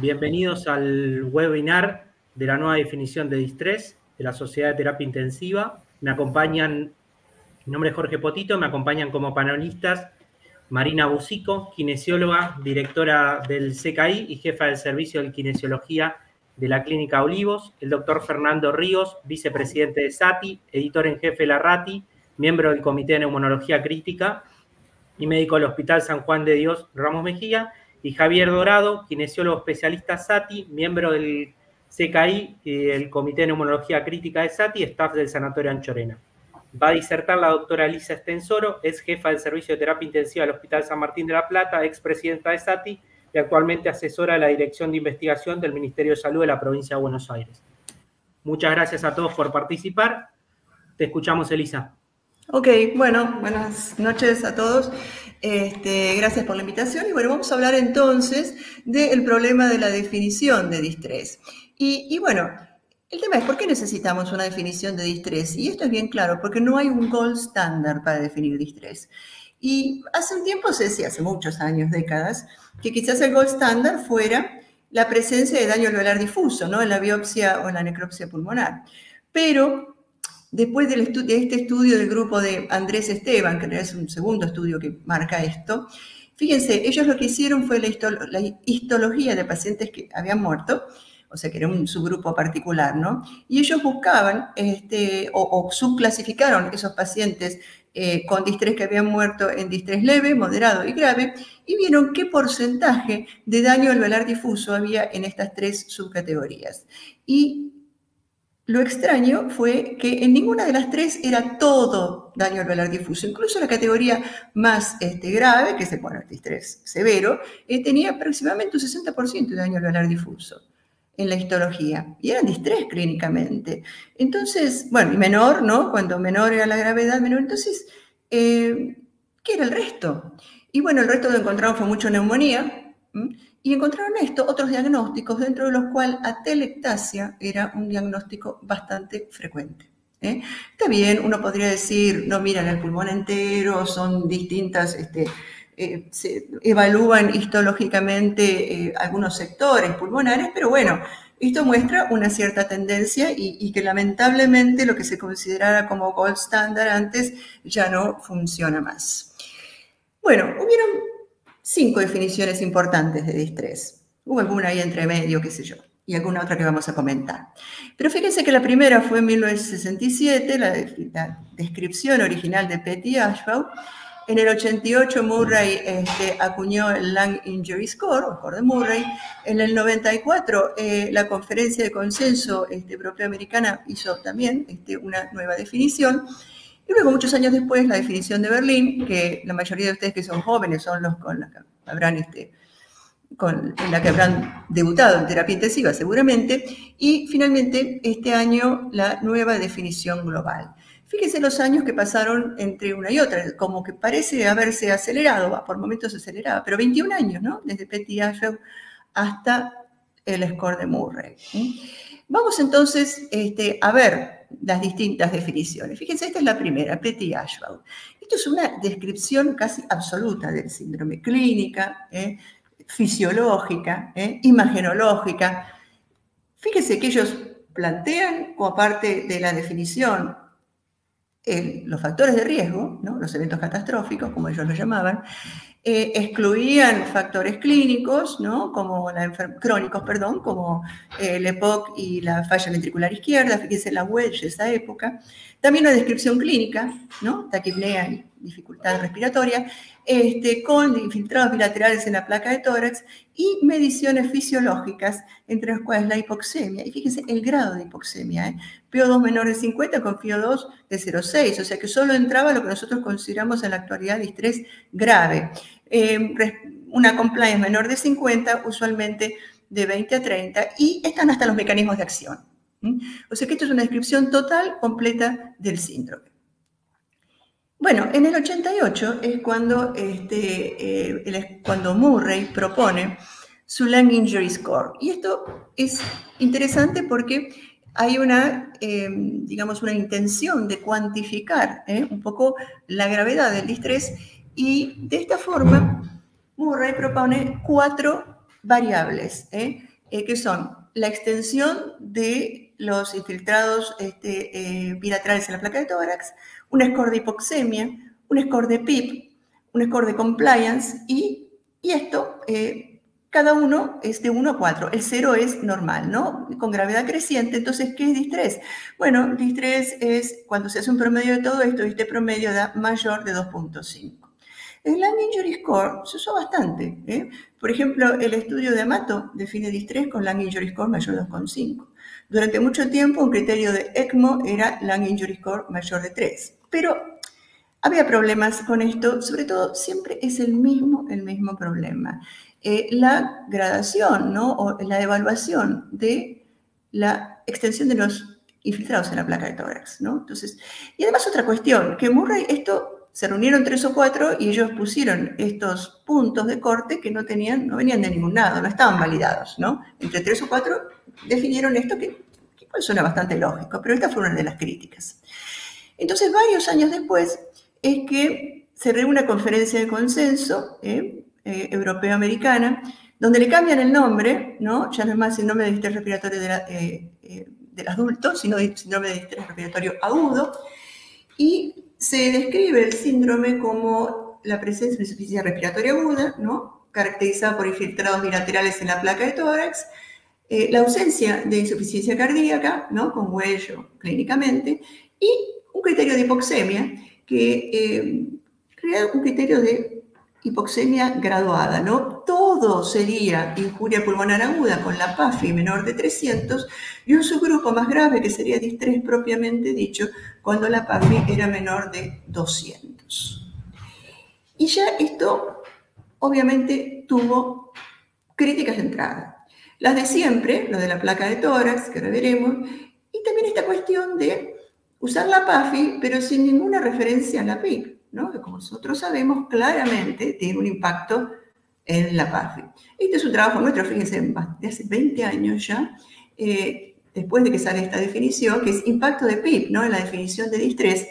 Bienvenidos al webinar de la nueva definición de distrés de la Sociedad de Terapia Intensiva. Me acompañan, mi nombre es Jorge Potito, me acompañan como panelistas Marina Bucico, kinesióloga, directora del CKI y jefa del servicio de kinesiología de la Clínica Olivos, el doctor Fernando Ríos, vicepresidente de SATI, editor en jefe de la RATI, miembro del Comité de Neumonología Crítica y médico del Hospital San Juan de Dios Ramos Mejía, y Javier Dorado, kinesiólogo especialista SATI, miembro del CKI y el Comité de Neumología Crítica de SATI, staff del Sanatorio Anchorena. Va a disertar la doctora Elisa Estensoro, es jefa del Servicio de Terapia Intensiva del Hospital San Martín de la Plata, expresidenta de SATI y actualmente asesora de la Dirección de Investigación del Ministerio de Salud de la provincia de Buenos Aires. Muchas gracias a todos por participar. Te escuchamos, Elisa. Ok, bueno, buenas noches a todos. Este, gracias por la invitación. Y bueno, vamos a hablar entonces del problema de la definición de distrés. Y, bueno, el tema es por qué necesitamos una definición de distrés. Y esto es bien claro, porque no hay un gold standard para definir distrés. Y hace un tiempo se decía, hace muchos años, décadas, que quizás el gold standard fuera la presencia de daño alveolar difuso, ¿no? En la biopsia o en la necropsia pulmonar. Pero Después de este estudio del grupo de Andrés Esteban, que es un segundo estudio que marca esto, fíjense, ellos lo que hicieron fue la, histología de pacientes que habían muerto, o sea que era un subgrupo particular, ¿no? Y ellos buscaban este, o, subclasificaron esos pacientes eh, con distrés que habían muerto en distrés leve, moderado y grave, y vieron qué porcentaje de daño alveolar difuso había en estas tres subcategorías. Y lo extraño fue que en ninguna de las tres era todo daño alveolar difuso. Incluso la categoría más este, grave, que es el, bueno, distrés severo, eh, tenía aproximadamente un 60% de daño alveolar difuso en la histología. Y eran distrés clínicamente. Entonces, bueno, y menor, ¿no? Cuando menor era la gravedad, menor. Entonces, eh, ¿qué era el resto? Y bueno, el resto lo encontraron fue mucho neumonía. Y encontraron esto, otros diagnósticos, dentro de los cuales atelectasia era un diagnóstico bastante frecuente. ¿eh? Está bien, uno podría decir, no miran el pulmón entero, son distintas, este, eh, se evalúan histológicamente eh, algunos sectores pulmonares, pero bueno, esto muestra una cierta tendencia y, y, que lamentablemente lo que se considerara como gold standard antes ya no funciona más. Bueno, hubieron cinco definiciones importantes de distrés. Hubo alguna ahí entre medio, qué sé yo, y alguna otra que vamos a comentar. Pero fíjense que la primera fue en 1967, la, descripción original de Petty Ashbaugh. En el 88 Murray este, acuñó el Lung Injury Score, o score de Murray. En el 94 eh, la conferencia de consenso este, europea americana hizo también este, una nueva definición. Y luego, muchos años después, la definición de Berlín, que la mayoría de ustedes que son jóvenes son los con la que habrán, este, con la que habrán debutado en terapia intensiva seguramente, y finalmente este año la nueva definición global. Fíjense los años que pasaron entre una y otra, como que parece haberse acelerado, por momentos se aceleraba, pero 21 años, ¿no? Desde Petty Ashford hasta el score de Murray. Vamos entonces este, a ver las distintas definiciones. Fíjense, esta es la primera, Petty Ashbaugh. Esto es una descripción casi absoluta del síndrome, clínica, ¿eh? fisiológica, ¿eh? imagenológica. Fíjense que ellos plantean como parte de la definición los factores de riesgo, los eventos catastróficos, como ellos lo llamaban, eh, excluían factores clínicos, ¿no? como crónicos, perdón, como eh, el EPOC y la falla ventricular izquierda, fíjense la Welch de esa época. También una descripción clínica, ¿no? taquipnea y dificultad respiratoria, este, con infiltrados bilaterales en la placa de tórax y mediciones fisiológicas, entre las cuales la hipoxemia. Y fíjense el grado de hipoxemia, ¿eh? PO2 menor de 50 con PO2 de 0,6, o sea que solo entraba lo que nosotros consideramos en la actualidad distrés grave. Eh, una compliance menor de 50, usualmente de 20 a 30, y están hasta los mecanismos de acción. O sea que esto es una descripción total, completa del síndrome. Bueno, en el 88 es cuando, este, eh, cuando Murray propone su Lung Injury Score. Y esto es interesante porque hay una, em, digamos, una intención de cuantificar ¿eh? un poco la gravedad del distrés y de esta forma Murray propone cuatro variables. ¿eh? que son la extensión de los infiltrados este, bilaterales en la placa de tórax, un score de hipoxemia, un score de PIP, un score de compliance y, esto, eh, cada uno es de 1 a 4. El 0 es normal, ¿no? Con gravedad creciente. Entonces, ¿qué es distrés? Bueno, distrés es cuando se hace un promedio de todo esto, este promedio da mayor de 2.5. El Lung Injury Score se usó bastante. ¿eh? Por ejemplo, el estudio de Amato define distrés con Lung Injury Score mayor de 2,5. Durante mucho tiempo, un criterio de ECMO era Lung Injury Score mayor de 3. Pero había problemas con esto, sobre todo siempre es el mismo, el mismo problema. Eh, la gradación, ¿no? O la evaluación de la extensión de los infiltrados en la placa de tórax, ¿no? Entonces, y además otra cuestión, que Murray esto se reunieron tres o cuatro y ellos pusieron estos puntos de corte que no tenían, no venían de ningún lado, no estaban validados, ¿no? Entre tres o cuatro definieron esto que, suena bastante lógico, pero esta fue una de las críticas. Entonces, varios años después, es que se reúne una conferencia de consenso ¿eh? Eh, europeo-americana, donde le cambian el nombre, ¿no? Ya no es más el nombre de distrés respiratorio eh, del adulto, sino el síndrome de distrés respiratorio agudo, y se describe el síndrome como la presencia de insuficiencia respiratoria aguda, ¿no? caracterizada por infiltrados bilaterales en la placa de tórax, eh, la ausencia de insuficiencia cardíaca, ¿no? con huello clínicamente, y un criterio de hipoxemia, que eh, crea un criterio de hipoxemia graduada, ¿no? Todo sería injuria pulmonar aguda con la PAFI menor de 300 y un subgrupo más grave que sería distrés propiamente dicho cuando la PAFI era menor de 200. Y ya esto obviamente tuvo críticas de entrada. Las de siempre, lo de la placa de tórax, que ahora veremos, y también esta cuestión de usar la PAFI, pero sin ninguna referencia a la PIC que como nosotros sabemos claramente tiene un impacto en la PAFI. Este es un trabajo nuestro, fíjense, de hace 20 años ya, eh, después de que sale esta definición, que es impacto de PIP, ¿no? en la definición de distrés,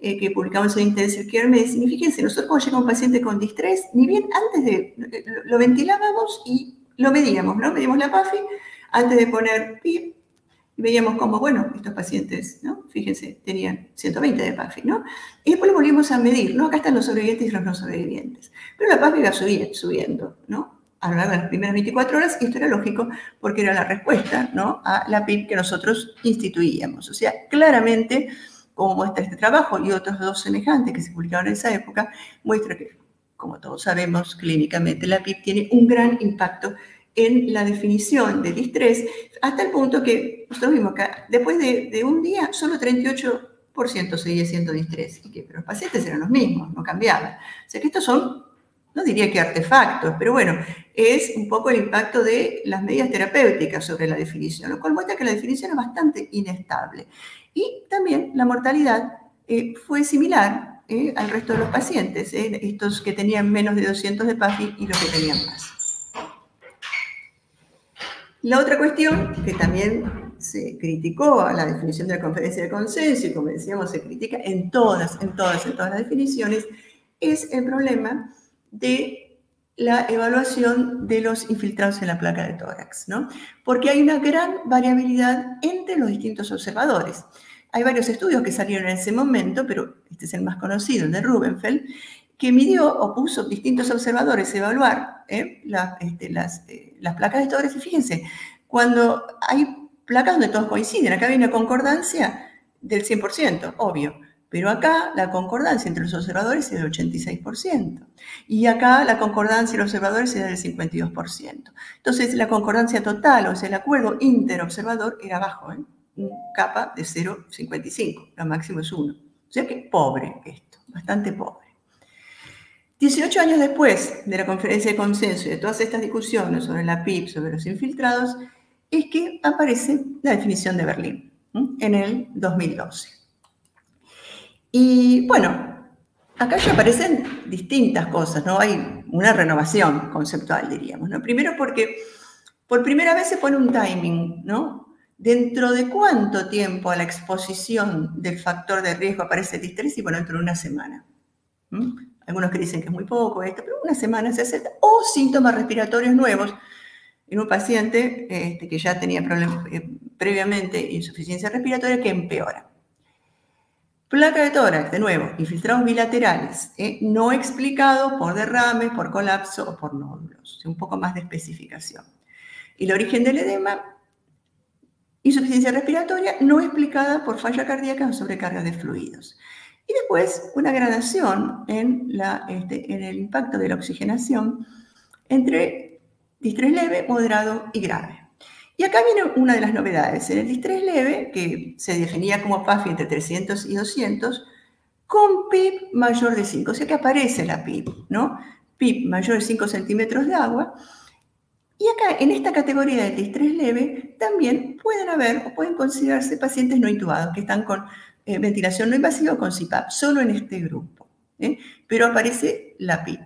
eh, que publicamos en Intensive Care Medicine. Y fíjense, nosotros cuando llega un paciente con distrés, ni bien antes de, lo ventilábamos y lo medíamos, ¿no? Medimos la PAFI antes de poner PIP, y veíamos como, bueno, estos pacientes, ¿no? Fíjense, tenían 120 de PAFI, ¿no? Y después lo volvimos a medir, ¿no? Acá están los sobrevivientes y los no sobrevivientes. Pero la PAFI iba subiendo, subiendo, ¿no? A lo largo de las primeras 24 horas, y esto era lógico porque era la respuesta, ¿no? A la PIP que nosotros instituíamos. O sea, claramente, como muestra este trabajo y otros dos semejantes que se publicaron en esa época, muestra que, como todos sabemos, clínicamente la PIP tiene un gran impacto en la definición de distrés, hasta el punto que nosotros vimos después de, un día solo 38% seguía siendo distrés, pero los pacientes eran los mismos, no cambiaban. O que estos son, no diría que artefactos, pero bueno, es un poco el impacto de las medidas terapéuticas sobre la definición, lo cual muestra que la definición es bastante inestable. Y también la mortalidad eh, fue similar eh, al resto de los pacientes, eh, estos que tenían menos de 200 de PAFI y los que tenían más. La otra cuestión que también se criticó a la definición de la conferencia de consenso y como decíamos se critica en todas, en todas, en todas las definiciones, es el problema de la evaluación de los infiltrados en la placa de tórax, ¿no? Porque hay una gran variabilidad entre los distintos observadores. Hay varios estudios que salieron en ese momento, pero este es el más conocido, el de Rubenfeld, que midió o puso distintos observadores a evaluar ¿eh? este, las, eh, las, placas de tórax. Y fíjense, cuando hay placas donde todos coinciden, acá hay una concordancia del 100%, obvio. Pero acá la concordancia entre los observadores es del 86%. Y acá la concordancia entre los observadores es del 52%. Entonces la concordancia total, o sea, el acuerdo interobservador era bajo, ¿eh? Capa de 0,55. Lo máximo es 1. O sea que pobre esto, bastante pobre. 18 años después de la conferencia de consenso y de todas estas discusiones sobre la PIP, sobre los infiltrados, es que aparece la definición de Berlín en el 2012. Y bueno, acá ya aparecen distintas cosas, ¿no? Hay una renovación conceptual, diríamos, ¿no? Primero porque por primera vez se pone un timing, ¿no? ¿Dentro de cuánto tiempo a la exposición del factor de riesgo aparece el distrés? Y bueno, dentro de una semana algunos que dicen que es muy poco esto, pero una semana se acepta, o síntomas respiratorios nuevos. en un paciente este, que ya tenía eh, previamente insuficiencia respiratoria que empeora. Placa de tórax, de nuevo, infiltrados bilaterales, ¿eh? no explicados por derrames, por colapso o por nódulos. Un poco más de especificación. Y el origen del edema, insuficiencia respiratoria no explicada por falla cardíaca o sobrecarga de fluidos. Y después una gradación este, en el impacto de la oxigenación entre distrés leve, moderado y grave. Y acá viene una de las novedades. En el distrés leve, que se definía como PAFI entre 300 y 200, con PIB mayor de 5, o sea que aparece la PIB, ¿no? PIB mayor de 5 centímetros de agua. Y acá, en esta categoría de distrés leve, también pueden haber o pueden considerarse pacientes no intubados que están con eh, ventilación no invasiva o con CPAP, solo en este grupo. ¿eh? Pero aparece la PIB.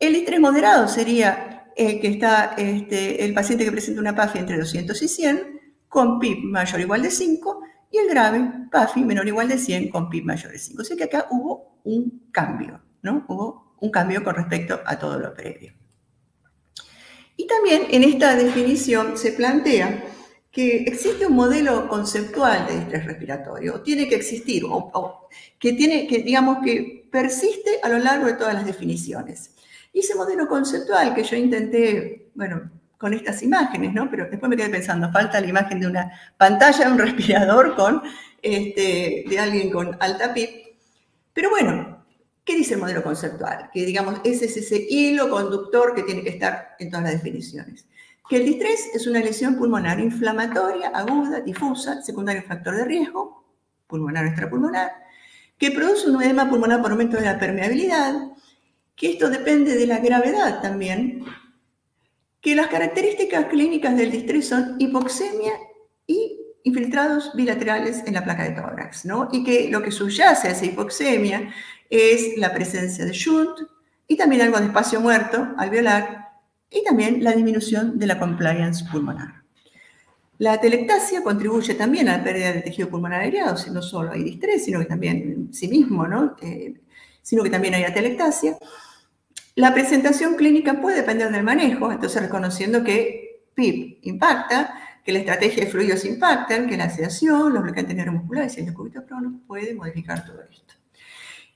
El distrés moderado sería eh, que está este, el paciente que presenta una PAFI entre 200 y 100 con PIB mayor o igual de 5 y el grave PAFI menor o igual de 100 con PIB mayor de 5. O sea que acá hubo un cambio, ¿no? Hubo un cambio con respecto a todo lo previo. Y también en esta definición se plantea que existe un modelo conceptual de estrés respiratorio, o tiene que existir, o, que tiene digamos, que persiste a lo largo de todas las definiciones. Y ese modelo conceptual que yo intenté, bueno, con estas imágenes, ¿no? Pero después me quedé pensando, falta la imagen de una pantalla de un respirador con, este, de alguien con alta PIP. Pero bueno, ¿qué dice el modelo conceptual? Que digamos, ese es ese hilo conductor que tiene que estar en todas las definiciones. Que el distrés es una lesión pulmonar inflamatoria, aguda, difusa, secundario factor de riesgo, pulmonar o extrapulmonar, que produce un edema pulmonar por aumento de la permeabilidad, que esto depende de la gravedad también, que las características clínicas del distrés son hipoxemia infiltrados bilaterales en la placa de tórax, ¿no? Y que lo que subyace a esa hipoxemia es la presencia de shunt y también algo de espacio muerto alveolar y también la disminución de la compliance pulmonar. La telectasia contribuye también a la pérdida del tejido pulmonar aireado, no solo hay distrés, sino que también sí mismo, ¿no? Eh, sino que también hay atelectasia. La presentación clínica puede depender del manejo, entonces reconociendo que PIP impacta, que la estrategia de fluidos impactan, que la sedación, los bloqueantes neuromusculares y el prono puede modificar todo esto.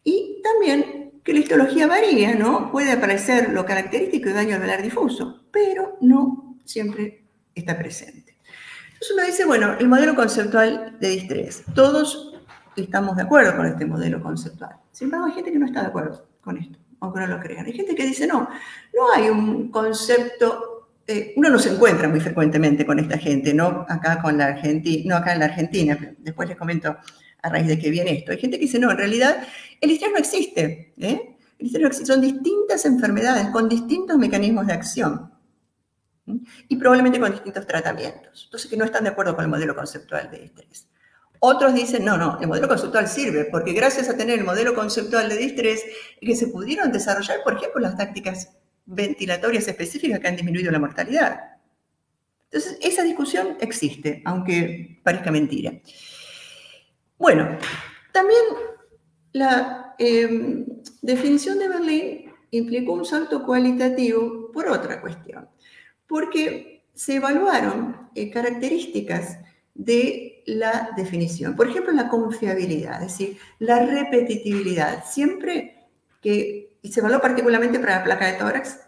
Y también que la histología varía, ¿no? Puede aparecer lo característico de daño alveolar difuso, pero no siempre está presente. Entonces uno dice, bueno, el modelo conceptual de distrés. Todos estamos de acuerdo con este modelo conceptual. Sin embargo, hay gente que no está de acuerdo con esto, aunque no lo crean. Hay gente que dice, no, no hay un concepto, eh, uno no se encuentra muy frecuentemente con esta gente, no acá, con la no acá en la Argentina, después les comento a raíz de que viene esto. Hay gente que dice, no, en realidad el estrés no existe. ¿eh? El estrés no existe. Son distintas enfermedades con distintos mecanismos de acción y probablemente con distintos tratamientos. Entonces, que no están de acuerdo con el modelo conceptual de estrés. Otros dicen, no, no, el modelo conceptual sirve, porque gracias a tener el modelo conceptual de distrés, que se pudieron desarrollar, por ejemplo, las tácticas ventilatorias específicas que han disminuido la mortalidad. Entonces, esa discusión existe, aunque parezca mentira. Bueno, también la em, definición de Berlín implicó un salto cualitativo por otra cuestión, porque se evaluaron eh, características de la definición. Por ejemplo, la confiabilidad, es decir, la repetitividad. Siempre que, y se evaluó particularmente para la placa de tórax,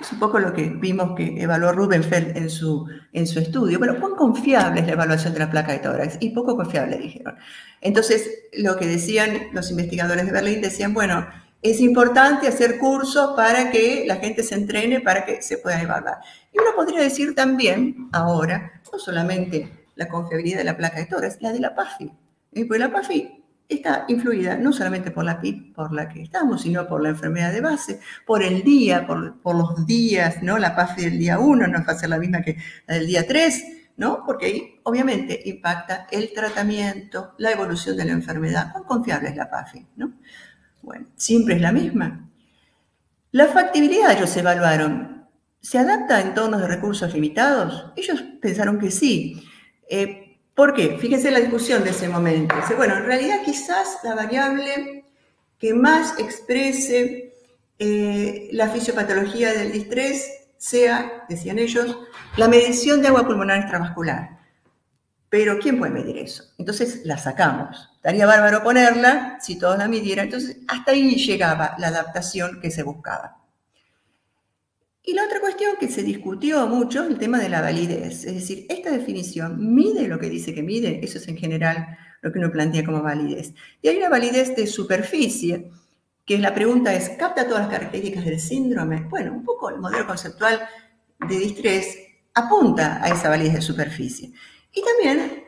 es un poco lo que vimos que evaluó Rubenfeld en su, en su estudio. Bueno, ¿cuán confiable es la evaluación de la placa de tórax? Y poco confiable, dijeron. Entonces, lo que decían los investigadores de Berlín, decían, bueno, es importante hacer cursos para que la gente se entrene, para que se pueda evaluar. Y uno podría decir también, ahora, no solamente la confiabilidad de la placa de tórax, la de la PAFI. ¿eh? Porque la PAFI está influida no solamente por la PIP por la que estamos, sino por la enfermedad de base, por el día, por, los días, ¿no? La PAFI del día 1 no va a ser la misma que la del día 3, ¿no? Porque ahí obviamente impacta el tratamiento, la evolución de la enfermedad. ¿Cuán confiable es la PAFI, no? Bueno, siempre es la misma. La factibilidad ellos evaluaron. ¿Se adapta a entornos de recursos limitados? Ellos pensaron que sí. Eh, ¿Por qué? Fíjense la discusión de ese momento. Dice, bueno, en realidad quizás la variable que más exprese eh, la fisiopatología del distrés sea, decían ellos, la medición de agua pulmonar extravascular. Pero ¿quién puede medir eso? Entonces la sacamos. Estaría bárbaro ponerla si todos la midieran. Entonces hasta ahí llegaba la adaptación que se buscaba. Y la otra cuestión que se discutió mucho es el tema de la validez. Es decir, esta definición mide lo que dice que mide. Eso es en general lo que uno plantea como validez. Y hay una validez de superficie que la pregunta es, ¿capta todas las características del síndrome? Bueno, un poco el modelo conceptual de distrés apunta a esa validez de superficie. Y también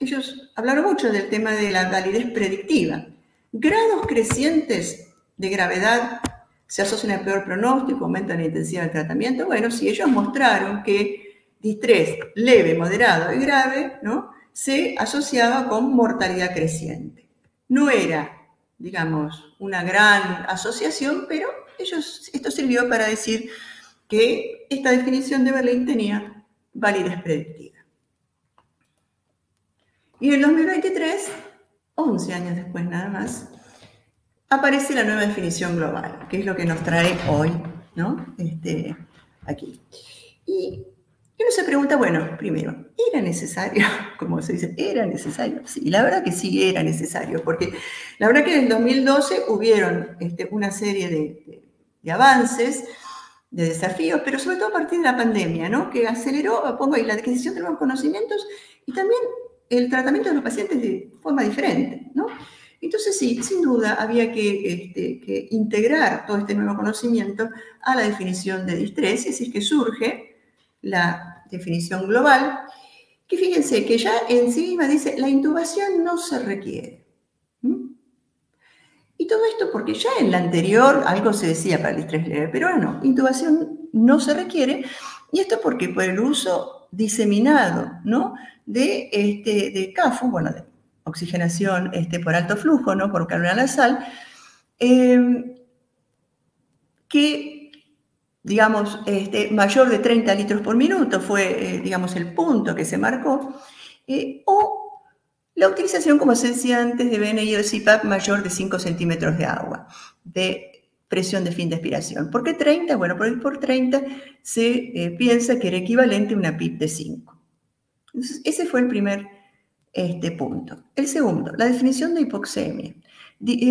ellos hablaron mucho del tema de la validez predictiva. Grados crecientes de gravedad se asocian al peor pronóstico, aumentan la intensidad del tratamiento. Bueno, si ellos mostraron que distrés leve, moderado y grave, ¿no? se asociaba con mortalidad creciente. No era digamos, una gran asociación, pero ellos, esto sirvió para decir que esta definición de Berlín tenía validez predictiva. Y en el 2023, 11 años después nada más, aparece la nueva definición global, que es lo que nos trae hoy, ¿no? Este, aquí. Y uno se pregunta, bueno, primero, ¿era necesario? Como se dice, ¿era necesario? Sí, la verdad que sí era necesario, porque la verdad que en el 2012 hubieron este, una serie de, avances, de desafíos, pero sobre todo a partir de la pandemia, ¿no? Que aceleró, pongo ahí, la adquisición de nuevos conocimientos y también el tratamiento de los pacientes de forma diferente, ¿no? Entonces sí, sin duda había que, este, que integrar todo este nuevo conocimiento a la definición de distrés, y así es que surge la definición global, que fíjense que ya encima dice, la intubación no se requiere. Y todo esto porque ya en la anterior algo se decía para el estrés leve, pero no, intubación no se requiere, y esto porque por el uso diseminado ¿no? de, este, de CAFU, bueno, de oxigenación este, por alto flujo, ¿no? por calor nasal, eh, que digamos, este, mayor de 30 litros por minuto fue, eh, digamos, el punto que se marcó, eh, o la utilización, como se decía antes, de BNI o CPAP mayor de 5 centímetros de agua, de presión de fin de expiración. ¿Por qué 30? Bueno, por, por 30 se eh, piensa que era equivalente a una PIP de 5. Entonces, ese fue el primer este, punto. El segundo, la definición de hipoxemia.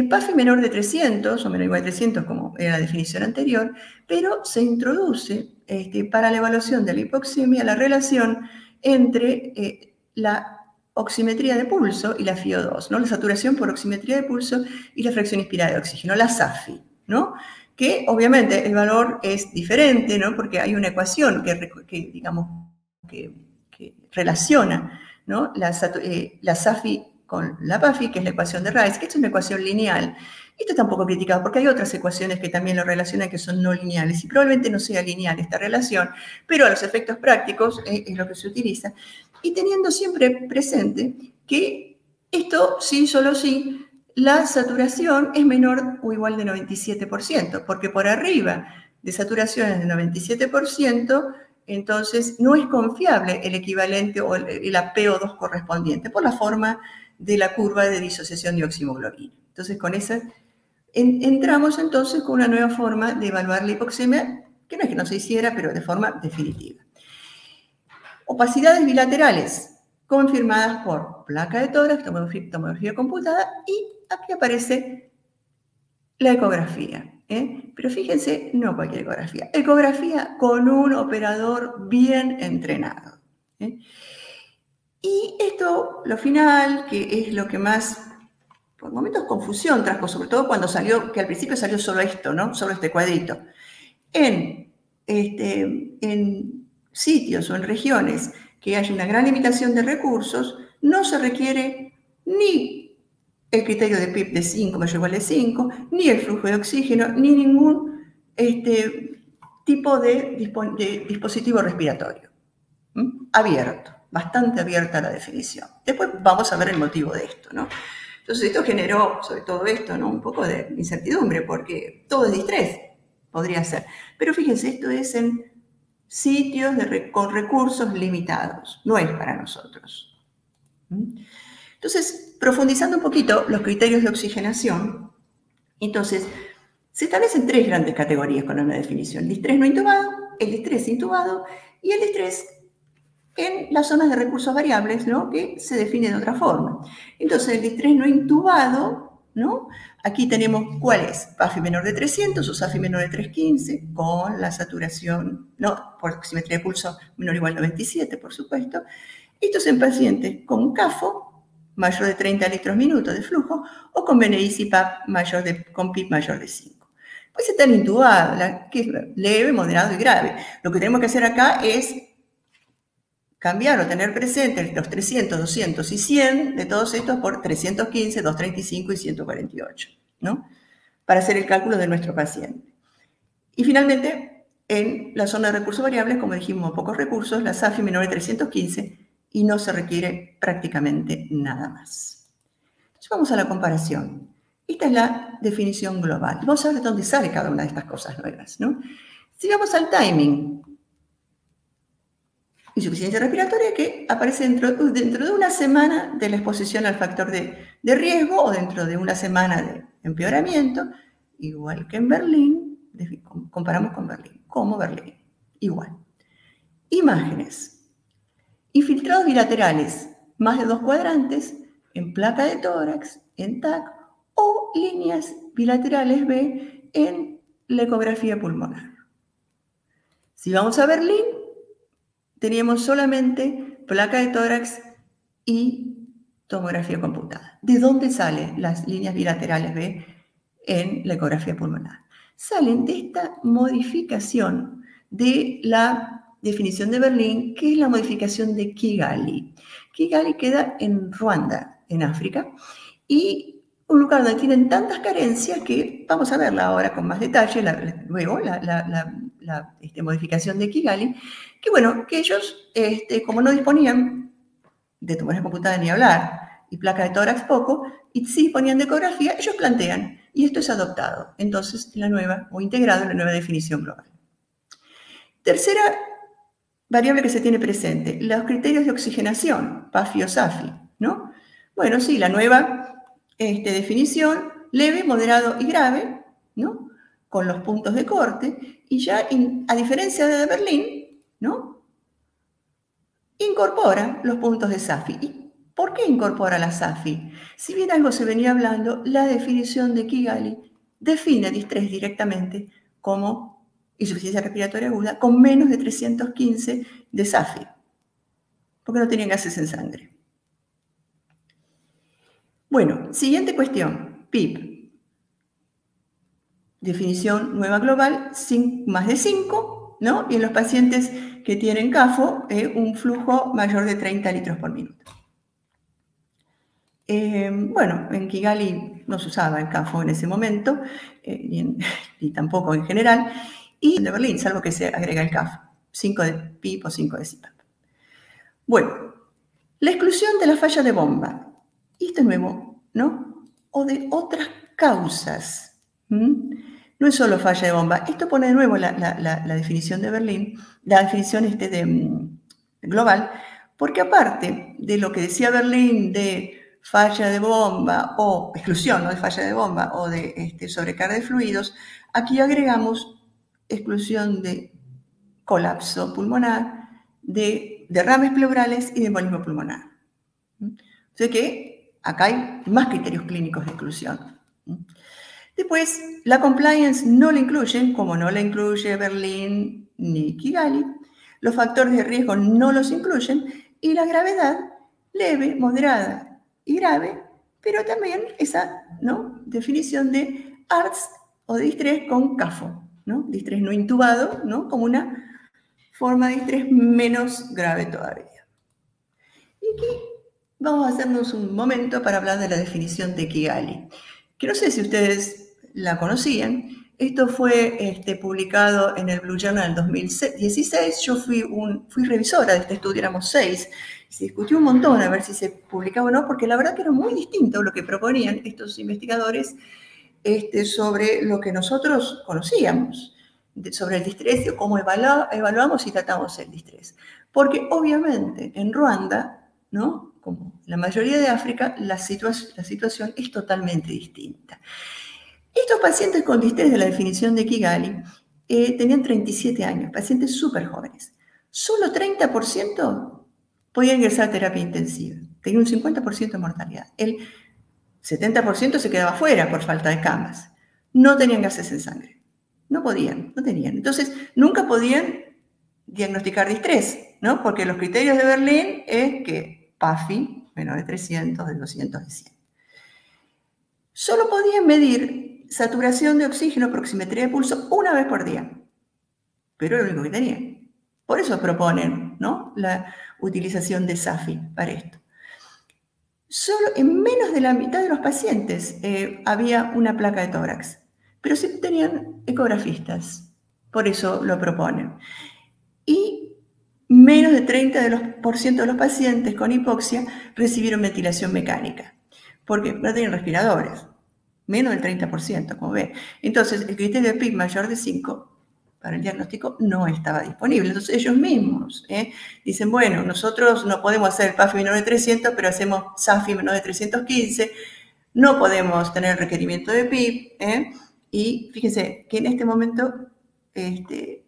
PAFI menor de 300, o menor igual a 300, como era la definición anterior, pero se introduce este, para la evaluación de la hipoxemia la relación entre eh, la oximetría de pulso y la FIO2, ¿no? la saturación por oximetría de pulso y la fracción inspirada de oxígeno, la SAFI, ¿no? que obviamente el valor es diferente, ¿no? porque hay una ecuación que, digamos, que, relaciona ¿no? la, eh, la SAFI con la PAFI, que es la ecuación de Rice, que es una ecuación lineal. Esto está un poco criticado porque hay otras ecuaciones que también lo relacionan que son no lineales y probablemente no sea lineal esta relación, pero a los efectos prácticos eh, es lo que se utiliza. Y teniendo siempre presente que esto sí, solo sí, la saturación es menor o igual de 97%, porque por arriba de saturaciones de 97%, entonces no es confiable el equivalente o el, el APO2 correspondiente por la forma de la curva de disociación de oximoglobina. Entonces, con esa entramos entonces con una nueva forma de evaluar la hipoxemia, que no es que no se hiciera, pero de forma definitiva. Opacidades bilaterales, confirmadas por placa de tórax, tomografía, computada, y aquí aparece la ecografía. ¿eh? Pero fíjense, no cualquier ecografía, ecografía con un operador bien entrenado. ¿eh? Y esto, lo final, que es lo que más, por momentos, confusión trajo, sobre todo cuando salió, que al principio salió solo esto, ¿no? Solo este cuadrito. En, este, en sitios o en regiones que hay una gran limitación de recursos, no se requiere ni el criterio de PIP de 5 mayor o igual de 5, ni el flujo de oxígeno, ni ningún este, tipo de, dispositivo respiratorio abierto bastante abierta la definición. Después vamos a ver el motivo de esto, ¿no? Entonces esto generó, sobre todo esto, ¿no? un poco de incertidumbre, porque todo es distrés, podría ser. Pero fíjense, esto es en sitios con recursos limitados, no es para nosotros. ¿Mm? Entonces, profundizando un poquito los criterios de oxigenación, entonces, se establecen tres grandes categorías con una definición. Distrés no intubado, el distrés intubado y el distrés en las zonas de recursos variables, ¿no? que se define de otra forma. Entonces, el distrés no intubado, ¿no? aquí tenemos cuál es, PAFI menor de 300 o SAFI menor de 315, con la saturación, no, por simetría de pulso menor o igual a 97, por supuesto. Esto es en pacientes con CAFO mayor de 30 litros minuto de flujo o con BNI mayor de, con PIB mayor de 5. Pues están intubados, que es leve, moderado y grave. Lo que tenemos que hacer acá es cambiar o tener presente los 300, 200 y 100 de todos estos por 315, 235 y 148, ¿no? Para hacer el cálculo de nuestro paciente. Y finalmente, en la zona de recursos variables, como dijimos, pocos recursos, la SAFI menor de 315 y no se requiere prácticamente nada más. Entonces vamos a la comparación. Esta es la definición global. Vamos a ver de dónde sale cada una de estas cosas nuevas, ¿no? Si vamos al timing, insuficiencia respiratoria que aparece dentro, de una semana de la exposición al factor de, de, riesgo o dentro de una semana de empeoramiento, igual que en Berlín, comparamos con Berlín, como Berlín, igual. Imágenes. Infiltrados bilaterales, más de dos cuadrantes, en placa de tórax, en TAC, o líneas bilaterales B en la ecografía pulmonar. Si vamos a Berlín, teníamos solamente placa de tórax y tomografía computada. ¿De dónde salen las líneas bilaterales B en la ecografía pulmonar? Salen de esta modificación de la definición de Berlín, que es la modificación de Kigali. Kigali queda en Ruanda, en África, y un lugar donde tienen tantas carencias que vamos a verla ahora con más detalle, luego la, este, modificación de Kigali, que bueno, que ellos, este, como no disponían de tomografía computada ni hablar, y placa de tórax poco, y sí disponían de ecografía, ellos plantean, y esto es adoptado, entonces, la nueva, o integrado en la nueva definición global. Tercera variable que se tiene presente, los criterios de oxigenación, PAFI o SAFI, ¿no? Bueno, sí, la nueva este, definición, leve, moderado y grave, ¿no? Con los puntos de corte, y ya, a diferencia de Berlín, ¿no? Incorpora los puntos de SAFI. ¿Y por qué incorpora la SAFI? Si bien algo se venía hablando, la definición de Kigali define distrés directamente como insuficiencia respiratoria aguda con menos de 315 de SAFI, porque no tenían gases en sangre. Bueno, siguiente cuestión, PIB. Definición nueva global, más de 5, ¿no? Y en los pacientes que tienen CAFO, eh, un flujo mayor de 30 litros por minuto. Eh, bueno, en Kigali no se usaba el CAFO en ese momento, eh, y, tampoco en general, y en Berlín, salvo que se agrega el CAFO, 5 de PIB o 5 de CPAP. Bueno, la exclusión de la falla de bomba. Y esto es nuevo, ¿no? O de otras causas. No es solo falla de bomba. Esto pone de nuevo la, definición de Berlín, la definición este de, mm, global, porque aparte de lo que decía Berlín de falla de bomba o exclusión ¿no? de falla de bomba o de este, sobrecarga de fluidos, aquí agregamos exclusión de colapso pulmonar, de derrames pleurales y de embolismo pulmonar. O sea que Acá hay más criterios clínicos de exclusión. Después, la compliance no la incluyen, como no la incluye Berlín ni Kigali. Los factores de riesgo no los incluyen. Y la gravedad, leve, moderada y grave, pero también esa ¿no? definición de ARTS o de distrés con CAFO, ¿no? distrés no intubado, ¿no? como una forma de distrés menos grave todavía. Y aquí vamos a hacernos un momento para hablar de la definición de Kigali, que no sé si ustedes la conocían. Esto fue este, publicado en el Blue Journal en 2016. Yo fui, un, fui revisora de este estudio, éramos seis. Se discutió un montón a ver si se publicaba o no, porque la verdad que era muy distinto lo que proponían estos investigadores este, sobre lo que nosotros conocíamos, sobre el distrés, cómo evaluamos y tratamos el distrés. Porque obviamente en Ruanda, ¿no? como la mayoría de África, la, situación es totalmente distinta. Estos pacientes con distrés de la definición de Kigali eh, tenían 37 años, pacientes súper jóvenes. Solo 30% podían ingresar a terapia intensiva. Tenía un 50% de mortalidad. El 70% se quedaba fuera por falta de camas. No tenían gases en sangre. No podían, no tenían. Entonces, nunca podían diagnosticar distrés, ¿no? Porque los criterios de Berlín es que PAFI, menos de 300, de 200, de 100. Solo podían medir saturación de oxígeno, proximetría de pulso una vez por día. Pero era lo único que tenían. Por eso proponen ¿no? la utilización de SAFI para esto. Solo en menos de la mitad de los pacientes eh, había una placa de tórax, pero sí tenían ecografistas. Por eso lo proponen y menos de 30% de los, por ciento de los pacientes con hipoxia recibieron ventilación mecánica, porque no tenían respiradores, menos del 30%, como ve. Entonces, el criterio de PIC mayor de 5 para el diagnóstico no estaba disponible. Entonces, ellos mismos ¿eh? dicen, bueno, nosotros no podemos hacer el PAFI menor de 300, pero hacemos SAFI menor de 315, no podemos tener requerimiento de PIB, ¿eh? y fíjense que en este momento este,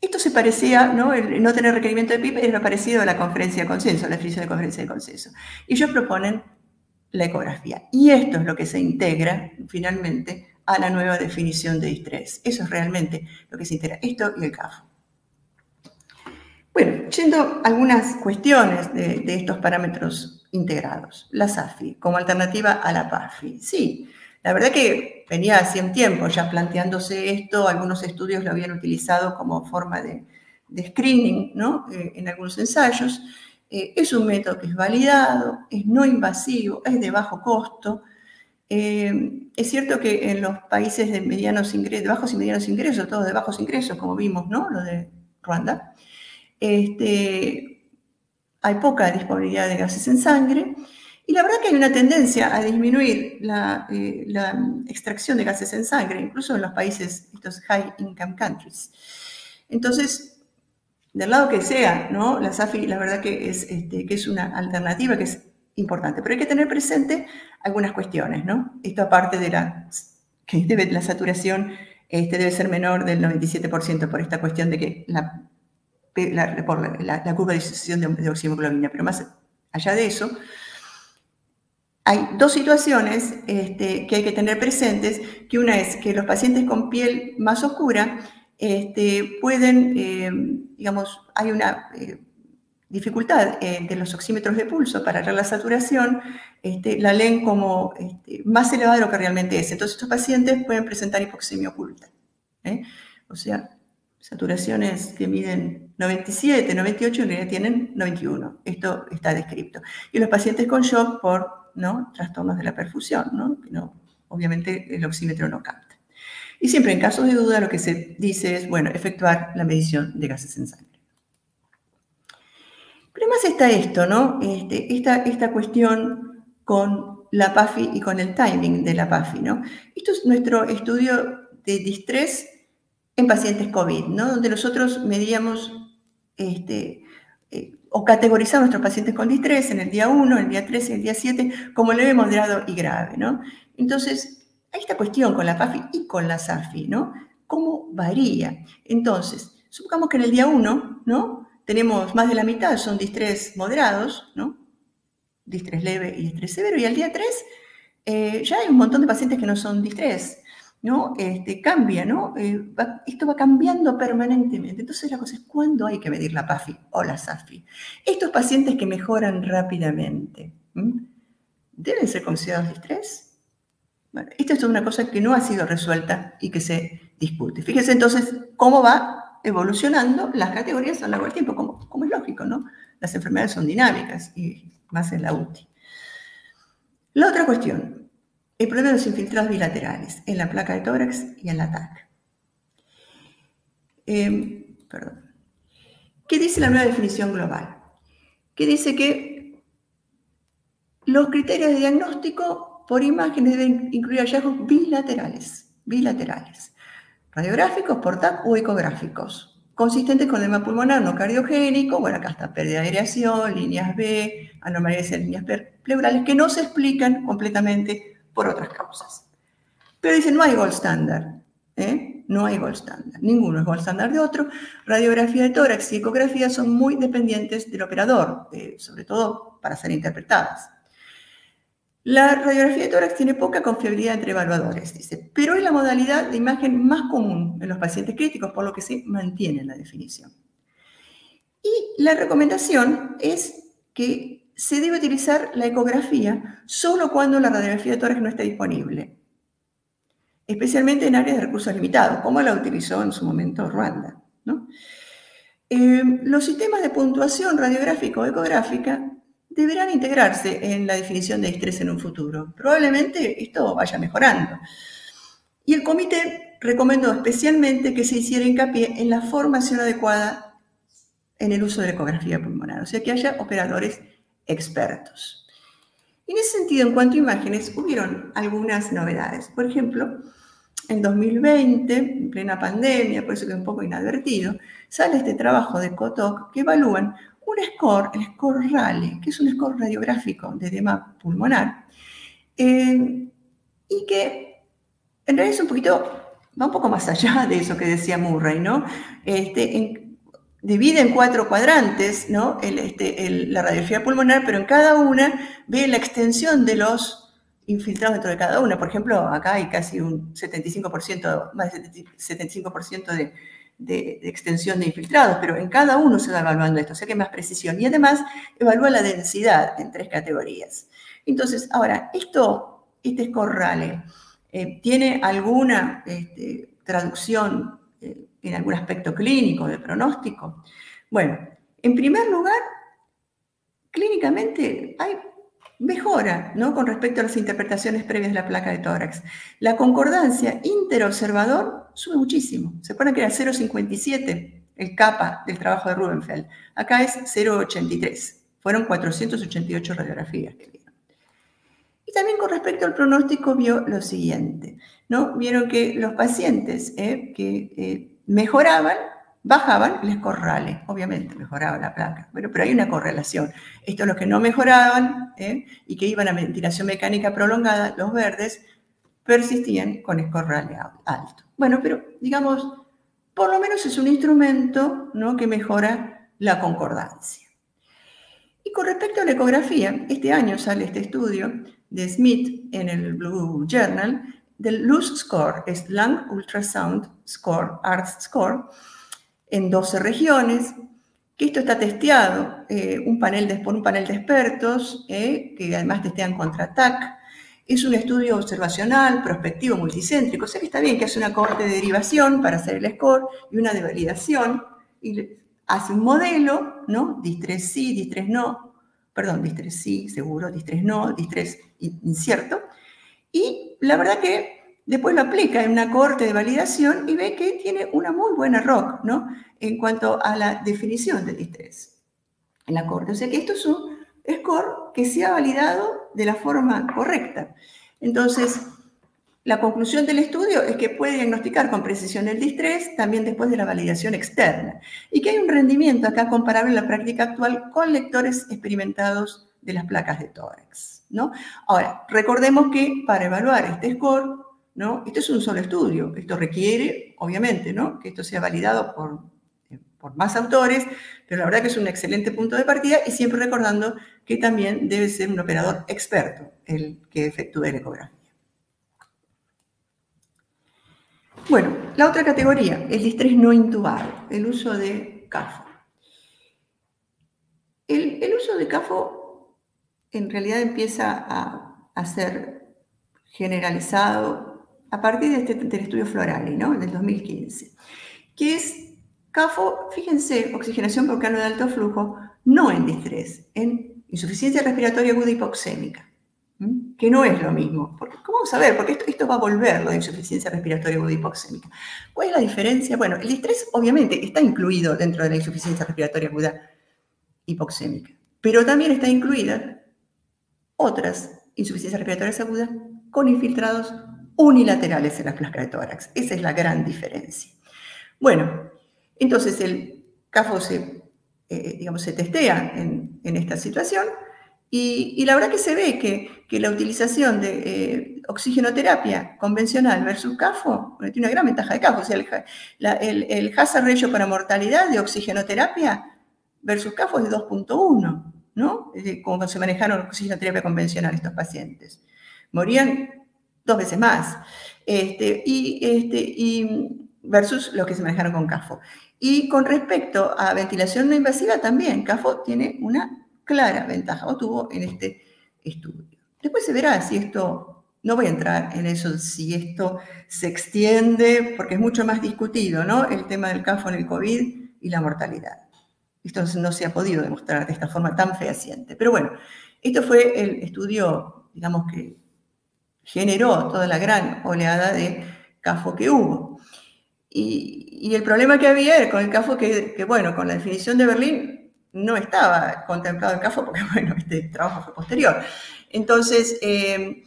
esto se parecía, ¿no? No tener requerimiento de PIB era parecido a la conferencia de consenso, a la definición de conferencia de consenso. Ellos proponen la ecografía. Y esto es lo que se integra finalmente a la nueva definición de distrés. Eso es realmente lo que se integra, esto y el CAFO. Bueno, yendo algunas cuestiones de, estos parámetros integrados. La SAFI como alternativa a la PAFI. Sí, la verdad que venía hacía un tiempo ya planteándose esto, algunos estudios lo habían utilizado como forma de, screening ¿no? Eh, en algunos ensayos. Eh, es un método que es validado, es no invasivo, es de bajo costo. Eh, es cierto que en los países de, medianos ingresos, bajos y medianos ingresos, todos de bajos ingresos, como vimos, ¿no? Lo de Ruanda, este, hay poca disponibilidad de gases en sangre y la verdad que hay una tendencia a disminuir la, eh, extracción de gases en sangre, incluso en los países, estos high income countries. Entonces, del lado que sea, ¿no? La SAFI, la verdad que es, este, que es una alternativa que es importante, pero hay que tener presente algunas cuestiones, ¿no? Esto aparte de la, que la saturación este, debe ser menor del 97% por esta cuestión de que la, por la, curva de disociación de, de oxihemoglobina, pero más allá de eso, hay dos situaciones este, que hay que tener presentes, que una es que los pacientes con piel más oscura este, pueden, eh, digamos, hay una eh, dificultad eh, de los oxímetros de pulso para ver la saturación, este, la leen como más elevada de lo que realmente es. Entonces estos pacientes pueden presentar hipoxemia oculta. O sea, saturaciones que miden 97, 98, en realidad tienen 91. Esto está descrito. Y los pacientes con shock por ¿no? trastornos de la perfusión, ¿no? que no, obviamente el oxímetro no capta. Y siempre en casos de duda lo que se dice es, bueno, efectuar la medición de gases en sangre. Pero además está esto, ¿no? Este, esta, esta cuestión con la PAFI y con el timing de la PAFI, ¿no? Esto es nuestro estudio de distrés en pacientes COVID, ¿no? Donde nosotros medíamos este, o categorizar a nuestros pacientes con distrés en el día 1, el día 3 y el día 7 como leve, moderado y grave, ¿no? Entonces, hay esta cuestión con la PAFI y con la SAFI, ¿no? ¿Cómo varía? Entonces, supongamos que en el día 1, ¿no? Tenemos más de la mitad, son distrés moderados, ¿no? Distrés leve y distrés severo, y al día 3 eh, ya hay un montón de pacientes que no son distrés, ¿no? Este, cambia, ¿no? Eh, esto va cambiando permanentemente. Entonces la cosa es cuándo hay que medir la PAFI o la SAFI. Estos pacientes que mejoran rápidamente, ¿deben ser considerados de estrés? Bueno, esta es una cosa que no ha sido resuelta y que se discute. Fíjense entonces cómo va evolucionando las categorías a lo largo del tiempo, como, como es lógico, ¿no? Las enfermedades son dinámicas y más en la UTI. La otra cuestión, el problema de los infiltrados bilaterales en la placa de tórax y en la TAC. Em, ¿Qué dice la nueva definición global? Que dice que los criterios de diagnóstico por imágenes deben incluir hallazgos bilaterales, bilaterales, radiográficos por TAC o ecográficos, consistentes con edema pulmonar no cardiogénico, bueno, acá está pérdida de aireación, líneas B, anomalías en líneas pleurales, que no se explican completamente por otras causas. Pero dicen, no hay gold standard. ¿eh? no hay gold standard. Ninguno es gold standard de otro. Radiografía de tórax y ecografía son muy dependientes del operador, eh, sobre todo para ser interpretadas. La radiografía de tórax tiene poca confiabilidad entre evaluadores, dice, pero es la modalidad de imagen más común en los pacientes críticos, por lo que se mantiene en la definición. Y la recomendación es que se debe utilizar la ecografía solo cuando la radiografía de tórax no está disponible, especialmente en áreas de recursos limitados, como la utilizó en su momento Ruanda. Eh, los sistemas de puntuación radiográfica o ecográfica deberán integrarse en la definición de estrés en un futuro. Probablemente esto vaya mejorando. Y el comité recomendó especialmente que se hiciera hincapié en la formación adecuada en el uso de la ecografía pulmonar, o sea, que haya operadores expertos. En ese sentido, en cuanto a imágenes, hubieron algunas novedades. Por ejemplo, en 2020, en plena pandemia, por eso que un poco inadvertido, sale este trabajo de COTOC que evalúan un score, el score RALE, que es un score radiográfico de edema pulmonar, eh, y que en realidad es un poquito, va un poco más allá de eso que decía Murray, ¿no? Este, divide en cuatro cuadrantes, ¿no? este, la radiografía pulmonar, pero en cada una ve la extensión de los infiltrados dentro de cada una. Por ejemplo, acá hay casi un 75%, más del 75% de de, extensión de infiltrados, pero en cada uno se va evaluando esto, o sea que más precisión. Y además evalúa la densidad en tres categorías. Entonces, ahora, esto, este Rale, eh, ¿tiene alguna este, traducción eh, en algún aspecto clínico de pronóstico? Bueno, en primer lugar, clínicamente hay mejora ¿no? con respecto a las interpretaciones previas de la placa de tórax. La concordancia interobservador sube muchísimo. Se pone que era 0,57 el capa del trabajo de Rubenfeld. Acá es 0,83. Fueron 488 radiografías que vieron. Y también con respecto al pronóstico vio lo siguiente. ¿no? Vieron que los pacientes ¿eh? que eh, mejoraban bajaban les corrales, obviamente mejoraba la placa, bueno, pero hay una correlación. Estos los que no mejoraban ¿eh? y que iban a ventilación mecánica prolongada, los verdes, persistían con escorrale alto. Bueno, pero digamos, por lo menos es un instrumento ¿no? que mejora la concordancia. Y con respecto a la ecografía, este año sale este estudio de Smith en el Blue Journal del LUS Score, es Lung Ultrasound Score, ART Score, en 12 regiones, que esto está testeado eh, un panel de, por un panel de expertos, eh, que además testean contra TAC. Es un estudio observacional, prospectivo, multicéntrico, o sea que está bien que hace una corte de derivación para hacer el score y una de validación, y hace un modelo, ¿no? DIS3 sí, DIS3 no, perdón, DIS3 sí, seguro, DIS3 no, DIS3 incierto, y la verdad que Después lo aplica en una corte de validación y ve que tiene una muy buena ROC, ¿no? En cuanto a la definición del distrés en la corte. O sea que esto es un score que se ha validado de la forma correcta. Entonces, la conclusión del estudio es que puede diagnosticar con precisión el distrés también después de la validación externa y que hay un rendimiento acá comparable en la práctica actual con lectores experimentados de las placas de tórax. ¿no? Ahora, recordemos que para evaluar este score Esto es un solo estudio, esto requiere, obviamente, que esto sea validado por, por más autores, pero la verdad que es un excelente punto de partida y siempre recordando que también debe ser un operador experto el que efectúe la ecografía. Bueno, la otra categoría, el distrés no intubado, el uso de CAFO. El, el uso de CAFO en realidad empieza a, a ser generalizado a partir de este, del estudio Florali, ¿no? del 2015, que es CAFO, fíjense, oxigenación por cano de alto flujo, no en distrés, en insuficiencia respiratoria aguda hipoxémica, que no es lo mismo. ¿Cómo vamos a ver? Porque esto, va a volver lo de insuficiencia respiratoria aguda hipoxémica. ¿Cuál es la diferencia? Bueno, el distrés obviamente está incluido dentro de la insuficiencia respiratoria aguda hipoxémica, pero también está incluida otras insuficiencias respiratorias agudas con infiltrados unilaterales en la placa de tórax. Esa es la gran diferencia. Bueno, entonces el CAFO se, eh, digamos, se testea en, esta situación Y, la verdad que se ve que, la utilización de eh, oxigenoterapia convencional versus CAFO tiene una gran ventaja de CAFO. O sea, el, el, hazard ratio para mortalidad de oxigenoterapia versus CAFO es de 2.1, ¿no? como se manejaron oxigenoterapia convencional estos pacientes. Morían dos veces más. Este, y, este, y versus los que se manejaron con CAFO. Y con respecto a ventilación no invasiva también, CAFO tiene una clara ventaja, o tuvo en este estudio. Después se verá si esto, no voy a entrar en eso, si esto se extiende, porque es mucho más discutido, ¿no? El tema del CAFO en el COVID y la mortalidad. Esto no se ha podido demostrar de esta forma tan fehaciente. Pero bueno, esto fue el estudio, digamos, que generó toda la gran oleada de CAFO que hubo. Y, el problema que había con el CAFO que, que, bueno, con la definición de Berlín no estaba contemplado el CAFO porque, bueno, este trabajo fue posterior. Entonces, eh,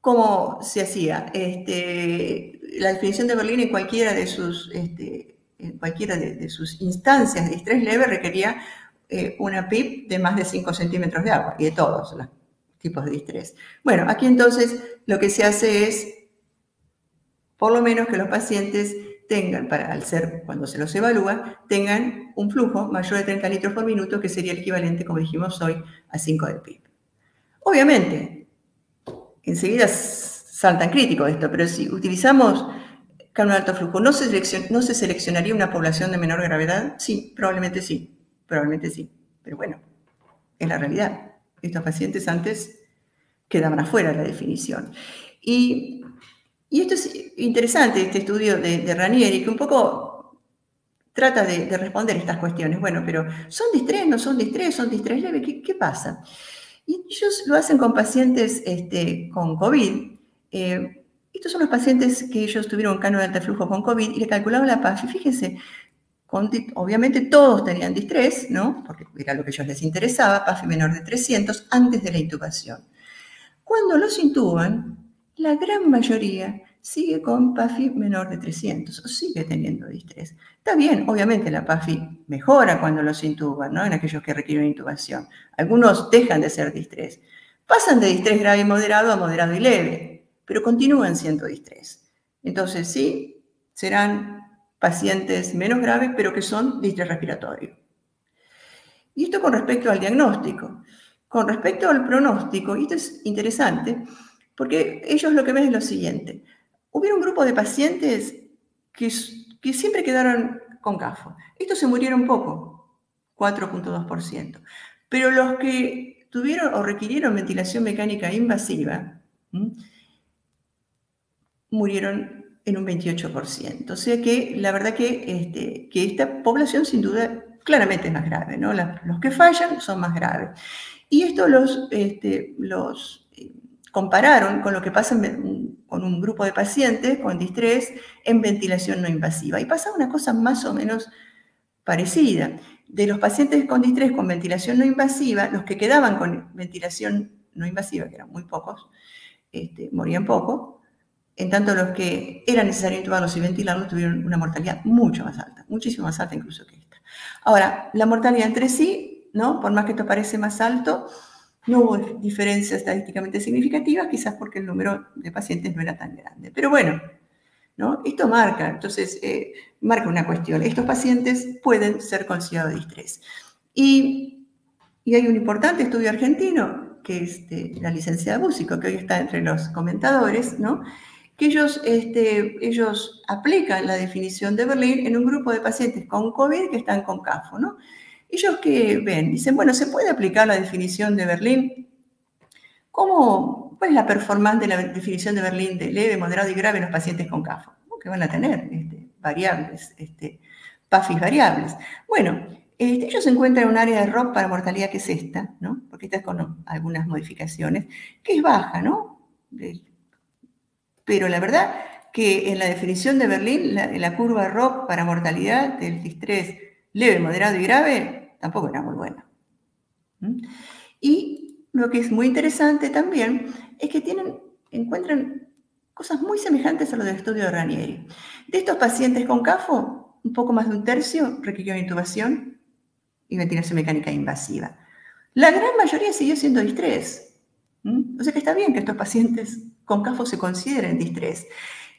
¿cómo se hacía? Este, la definición de Berlín en cualquiera de sus, este, cualquiera de, sus instancias de estrés leve requería eh, una PIP de más de 5 centímetros de agua y de todos los tipos de distrés. Bueno, aquí entonces lo que se hace es por lo menos que los pacientes tengan, para, al ser cuando se los evalúa, tengan un flujo mayor de 30 litros por minuto, que sería el equivalente, como dijimos hoy, a 5 del PIB. Obviamente, enseguida saltan crítico esto, pero si utilizamos de alto flujo, ¿no se, ¿no se seleccionaría una población de menor gravedad? Sí, probablemente sí, probablemente sí. Pero bueno, es la realidad. Estos pacientes antes quedaban afuera de la definición. Y y esto es interesante, este estudio de, Ranieri, que un poco trata de, responder estas cuestiones. Bueno, pero ¿son distrés, no son distrés, son distrés leve? ¿Qué, pasa? Y ellos lo hacen con pacientes este, con COVID. Eh, estos son los pacientes que ellos tuvieron cano de alta flujo con COVID y le calculaban la PAF. Y obviamente todos tenían distrés, ¿no? Porque era lo que a ellos les interesaba, PAF menor de 300 antes de la intubación. Cuando los intuban, la gran mayoría sigue con PAFI menor de 300 o sigue teniendo distrés. Está bien, obviamente la PAFI mejora cuando los intuban, ¿no? En aquellos que requieren intubación. Algunos dejan de ser distrés. Pasan de distrés grave y moderado a moderado y leve, pero continúan siendo distrés. Entonces, sí, serán pacientes menos graves, pero que son distrés respiratorio. Y esto con respecto al diagnóstico. Con respecto al pronóstico, y esto es interesante, porque ellos lo que ven es lo siguiente. Hubo un grupo de pacientes que, que siempre quedaron con CAFO. Estos se murieron poco, 4.2%. Pero los que tuvieron o requirieron ventilación mecánica invasiva murieron en un 28%. O sea que la verdad que, este, que esta población sin duda claramente es más grave. ¿no? los que fallan son más graves. Y esto los, este, los compararon con lo que pasa con un grupo de pacientes con distrés en ventilación no invasiva. Y pasa una cosa más o menos parecida. De los pacientes con distrés con ventilación no invasiva, los que quedaban con ventilación no invasiva, que eran muy pocos, este, morían poco, en tanto los que era necesario intubarlos y ventilarlos tuvieron una mortalidad mucho más alta, muchísimo más alta incluso que esta. Ahora, la mortalidad entre sí, ¿no? por más que esto parece más alto, no hubo diferencias estadísticamente significativas, quizás porque el número de pacientes no era tan grande. Pero bueno, ¿no? esto marca, entonces, eh, marca una cuestión. Estos pacientes pueden ser considerados de distrés. Y, hay un importante estudio argentino, que es la licenciada Búsico, que hoy está entre los comentadores, ¿no? Que ellos, este, ellos aplican la definición de Berlín en un grupo de pacientes con COVID que están con CAFO. ¿no? Ellos que ven, dicen, bueno, ¿se puede aplicar la definición de Berlín? ¿Cómo, ¿Cuál es la performance de la definición de Berlín de leve, moderado y grave en los pacientes con CAFO? Que van a tener este, variables, este, PAFIs variables. Bueno, este, ellos encuentran un área de ROC para mortalidad que es esta, ¿no? porque esta es con algunas modificaciones, que es baja, ¿no? Pero la verdad que en la definición de Berlín, la, la curva ROC para mortalidad del distrés leve, moderado y grave tampoco era muy bueno. ¿Mm? Y lo que es muy interesante también es que tienen, encuentran cosas muy semejantes a lo del estudio de Ranieri. De estos pacientes con CAFO, un poco más de un tercio requirió intubación y ventilación mecánica invasiva. La gran mayoría siguió siendo distrés. O sea que está bien que estos pacientes con CAFO se consideren distrés.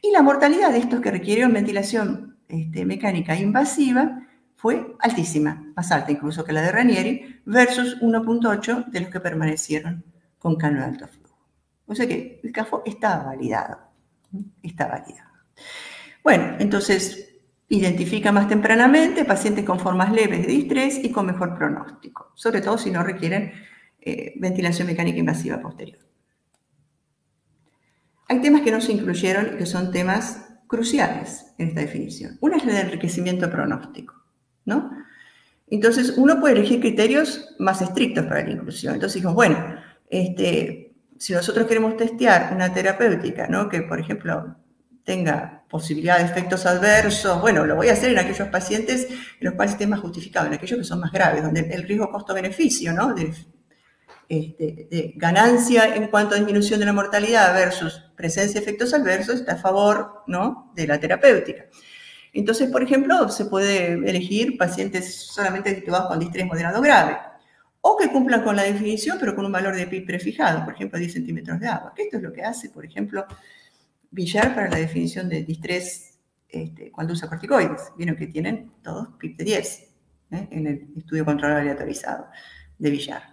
Y la mortalidad de estos que requirieron ventilación este, mecánica invasiva fue altísima, más alta incluso que la de Ranieri, versus 1.8 de los que permanecieron con cano de alto flujo. O sea que el CAFO está validado. Está validado. Bueno, entonces identifica más tempranamente pacientes con formas leves de distrés y con mejor pronóstico, sobre todo si no requieren eh, ventilación mecánica invasiva posterior. Hay temas que no se incluyeron y que son temas cruciales en esta definición. Una es el enriquecimiento pronóstico, ¿no? Entonces, uno puede elegir criterios más estrictos para la inclusión. Entonces dijimos, bueno, este, si nosotros queremos testear una terapéutica, ¿no? Que, por ejemplo, tenga posibilidad de efectos adversos, bueno, lo voy a hacer en aquellos pacientes en los cuales esté más justificado, en aquellos que son más graves, donde el riesgo costo-beneficio, ¿no? Este, de, ganancia en cuanto a disminución de la mortalidad versus presencia de efectos adversos está a favor, ¿no? De la terapéutica. Entonces, por ejemplo, se puede elegir pacientes solamente situados con distrés moderado grave, o que cumplan con la definición, pero con un valor de PIB prefijado, por ejemplo, 10 centímetros de agua. esto es lo que hace, por ejemplo, Villar para la definición de distrés este, cuando usa corticoides. Vieron que tienen todos PIP de 10 ¿eh? en el estudio control aleatorizado de Villar.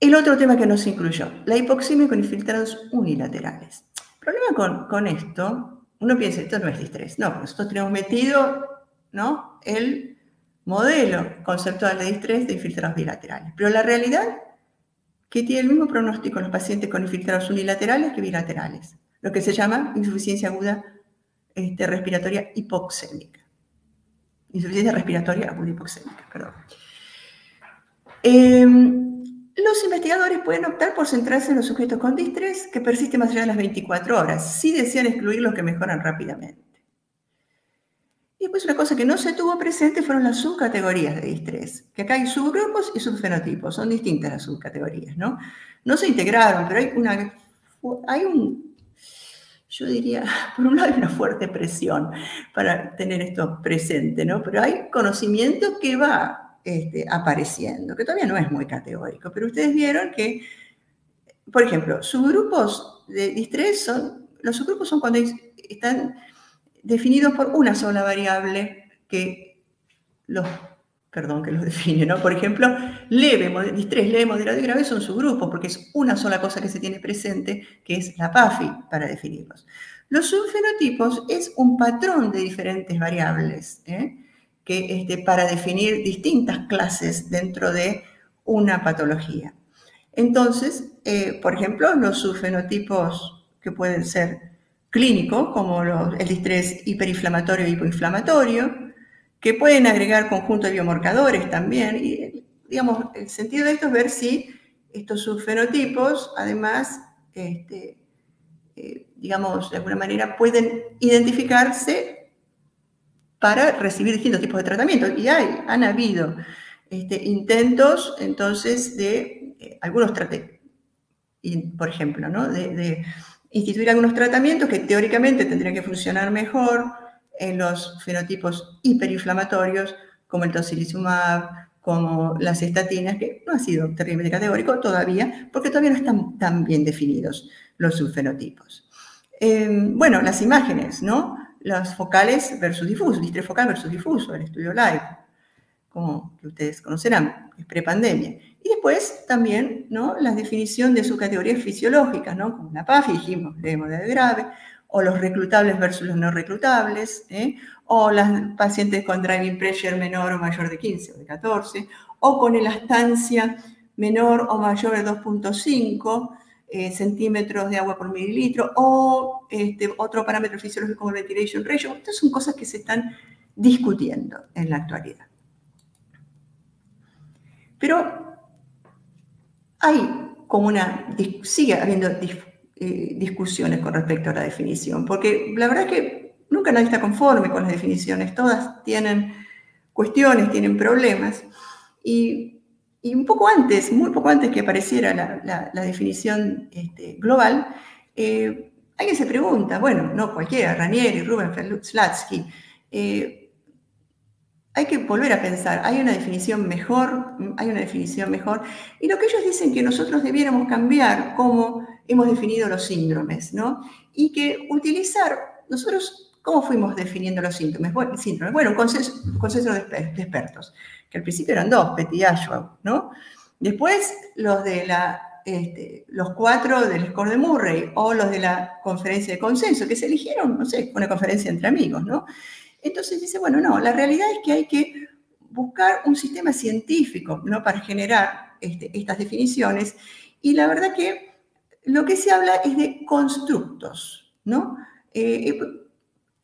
El otro tema que no se incluyó, la hipoxemia con infiltrados unilaterales. El problema con, esto, uno piensa, esto no es distrés. No, nosotros tenemos metido ¿no? el modelo conceptual de distrés de infiltrados bilaterales. Pero la realidad que tiene el mismo pronóstico los pacientes con infiltrados unilaterales que bilaterales lo que se llama insuficiencia aguda este, respiratoria hipoxémica. Insuficiencia respiratoria aguda hipoxémica, perdón. Em, los investigadores pueden optar por centrarse en los sujetos con distrés que persisten más allá de las 24 horas, si desean excluir los que mejoran rápidamente. Y después una cosa que no se tuvo presente fueron las subcategorías de distrés, que acá hay subgrupos y subfenotipos, son distintas las subcategorías, ¿no? No se integraron, pero hay, una, hay un yo diría, por un lado hay una fuerte presión para tener esto presente, ¿no? Pero hay conocimiento que va este, apareciendo, que todavía no es muy categórico, pero ustedes vieron que, por ejemplo, subgrupos de distrés son, los subgrupos son cuando están definidos por una sola variable que los perdón, que los define, ¿no? Por ejemplo, leve, distrés, leve, moderado y grave son subgrupos, porque es una sola cosa que se tiene presente, que es la PAFI, para definirlos. Los subfenotipos es un patrón de diferentes variables, ¿eh? Que, este, para definir distintas clases dentro de una patología. Entonces, eh, por ejemplo, los subfenotipos que pueden ser clínicos, como el distrés hiperinflamatorio e hipoinflamatorio, que pueden agregar conjuntos de biomarcadores también. Y, digamos, el sentido de esto es ver si estos subfenotipos, además, este, eh, digamos, de alguna manera pueden identificarse para recibir distintos tipos de tratamientos. Y hay, han habido este, intentos, entonces, de eh, algunos tratamientos, por ejemplo, ¿no? de, de instituir algunos tratamientos que teóricamente tendrían que funcionar mejor, en los fenotipos hiperinflamatorios, como el tocilizumab, como las estatinas, que no ha sido terriblemente categórico todavía, porque todavía no están tan bien definidos los subfenotipos. Em, bueno, las imágenes, ¿no? Las focales versus difuso, distrés focal versus difuso, el estudio live, como que ustedes conocerán, es prepandemia. Y después también, ¿no? La definición de sus categorías fisiológicas, ¿no? Como la PAFI, dijimos, de modelo grave, o los reclutables versus los no reclutables, ¿eh? o las pacientes con driving pressure menor o mayor de 15 o de 14, o con elastancia menor o mayor de 2.5 eh, centímetros de agua por mililitro, o este, otro parámetro fisiológico como el ventilation ratio. Estas son cosas que se están discutiendo en la actualidad. Pero hay como una, sigue habiendo eh, discusiones con respecto a la definición, porque la verdad es que nunca nadie está conforme con las definiciones, todas tienen cuestiones, tienen problemas, y, un poco antes, muy poco antes que apareciera la, definición este, global, eh, alguien se pregunta, bueno, no cualquiera, Ranieri, Rubenfeld, Slatsky, eh, hay que volver a pensar, hay una definición mejor, hay una definición mejor, y lo que ellos dicen que nosotros debiéramos cambiar cómo hemos definido los síndromes, ¿no? Y que utilizar, nosotros, ¿cómo fuimos definiendo los síndromes? Bueno, bueno un consenso, de, expertos, que al principio eran dos, Petty y Ashwell, ¿no? Después los de la este, los cuatro del score de Murray o los de la conferencia de consenso, que se eligieron, no sé, una conferencia entre amigos, ¿no? Entonces dice, bueno, no, la realidad es que hay que buscar un sistema científico, ¿no? Para generar este, estas definiciones. Y la verdad que lo que se habla es de constructos, ¿no? Eh, eh,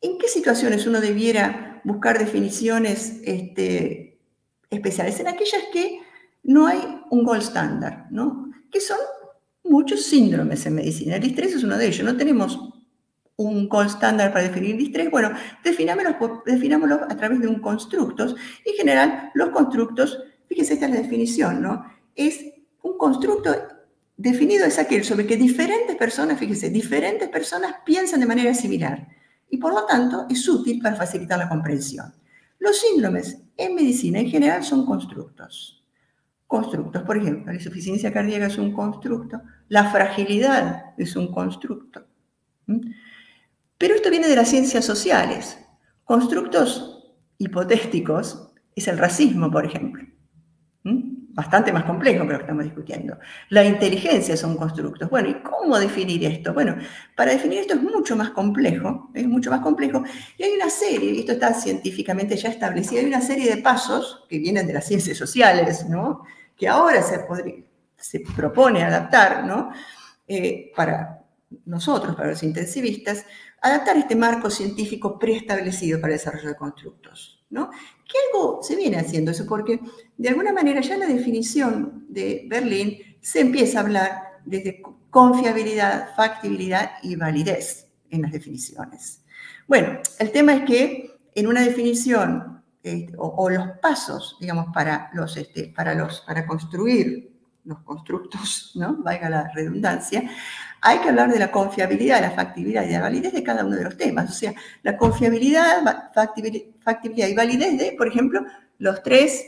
¿En qué situaciones uno debiera buscar definiciones este, especiales? En aquellas que no hay un gold standard, ¿no? que son muchos síndromes en medicina. El distrés es uno de ellos. No tenemos un gold standard para definir distrés. Bueno, definámoslo, a través de un constructos. En general, los constructos, fíjense, esta es la definición, ¿no? Es un constructo definido es aquel sobre que diferentes personas, fíjense, diferentes personas piensan de manera similar y por lo tanto es útil para facilitar la comprensión. Los síndromes en medicina en general son constructos constructos. Por ejemplo, la insuficiencia cardíaca es un constructo, la fragilidad es un constructo. Pero esto viene de las ciencias sociales. Constructos hipotéticos es el racismo, por ejemplo. Bastante más complejo que lo que estamos discutiendo. La inteligencia son constructos. Bueno, ¿y cómo definir esto? Bueno, para definir esto es mucho más complejo, es mucho más complejo. Y hay una serie, y esto está científicamente ya establecido, hay una serie de pasos que vienen de las ciencias sociales, ¿no? que ahora se, se propone adaptar, ¿no? Eh, para nosotros, para los intensivistas, adaptar este marco científico preestablecido para el desarrollo de constructos. ¿no? Que algo se viene haciendo eso, porque de alguna manera ya en la definición de Berlín se empieza a hablar desde confiabilidad, factibilidad y validez en las definiciones. Bueno, el tema es que en una definición este, o, los pasos, digamos, para, los, este, para, los, para construir los constructos, ¿no? valga la redundancia, hay que hablar de la confiabilidad, la factibilidad y la validez de cada uno de los temas. O sea, la confiabilidad, factibilidad y validez de, por ejemplo, los tres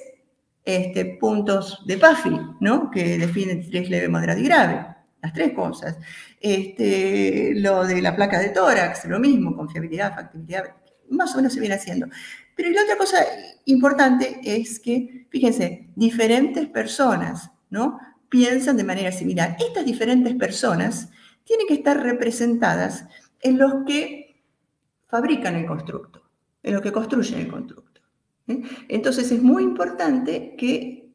este, puntos de PAFI, ¿no? que definen tres leve, moderado y grave. Las tres cosas. Este, lo de la placa de tórax, lo mismo, confiabilidad, factibilidad, más o menos se viene haciendo. Pero la otra cosa importante es que, fíjense, diferentes personas, ¿no? Piensan de manera similar. Estas diferentes personas tienen que estar representadas en los que fabrican el constructo, en los que construyen el constructo. ¿Eh? Entonces es muy importante que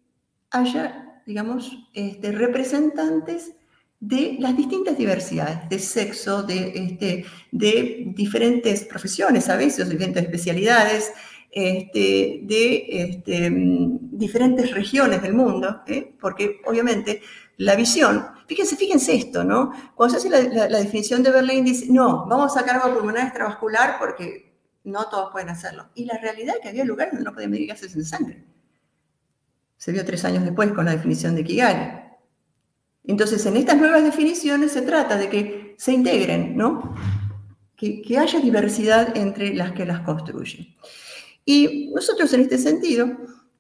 haya, digamos, este, representantes de las distintas diversidades, de sexo, de, este, diferentes profesiones a veces, diferentes especialidades, este, de diferentes regiones del mundo, ¿eh? porque obviamente la visión, fíjense, fíjense esto, ¿no? Cuando se hace la, definición de Berlín, dice, no, vamos a sacar agua pulmonar extravascular porque no todos pueden hacerlo. Y la realidad es que había lugares donde no podían medir gases en sangre. Se vio tres años después con la definición de Kigali. Entonces, en estas nuevas definiciones se trata de que se integren, ¿no? Que, que haya diversidad entre las que las construyen. Y nosotros en este sentido,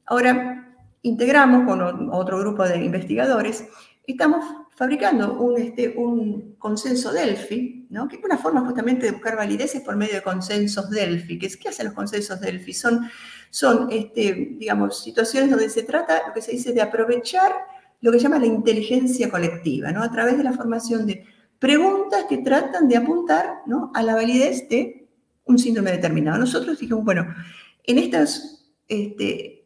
ahora integramos con otro grupo de investigadores, estamos fabricando un, este, un consenso Delphi, ¿no? que es una forma justamente de buscar valideces por medio de consensos Delphi. ¿Qué, qué hacen los consensos Delphi? Son, son este, digamos, situaciones donde se trata, lo que se dice, de aprovechar lo que se llama la inteligencia colectiva, ¿no? a través de la formación de preguntas que tratan de apuntar ¿no? a la validez de un síndrome determinado. Nosotros dijimos, bueno, en estos este,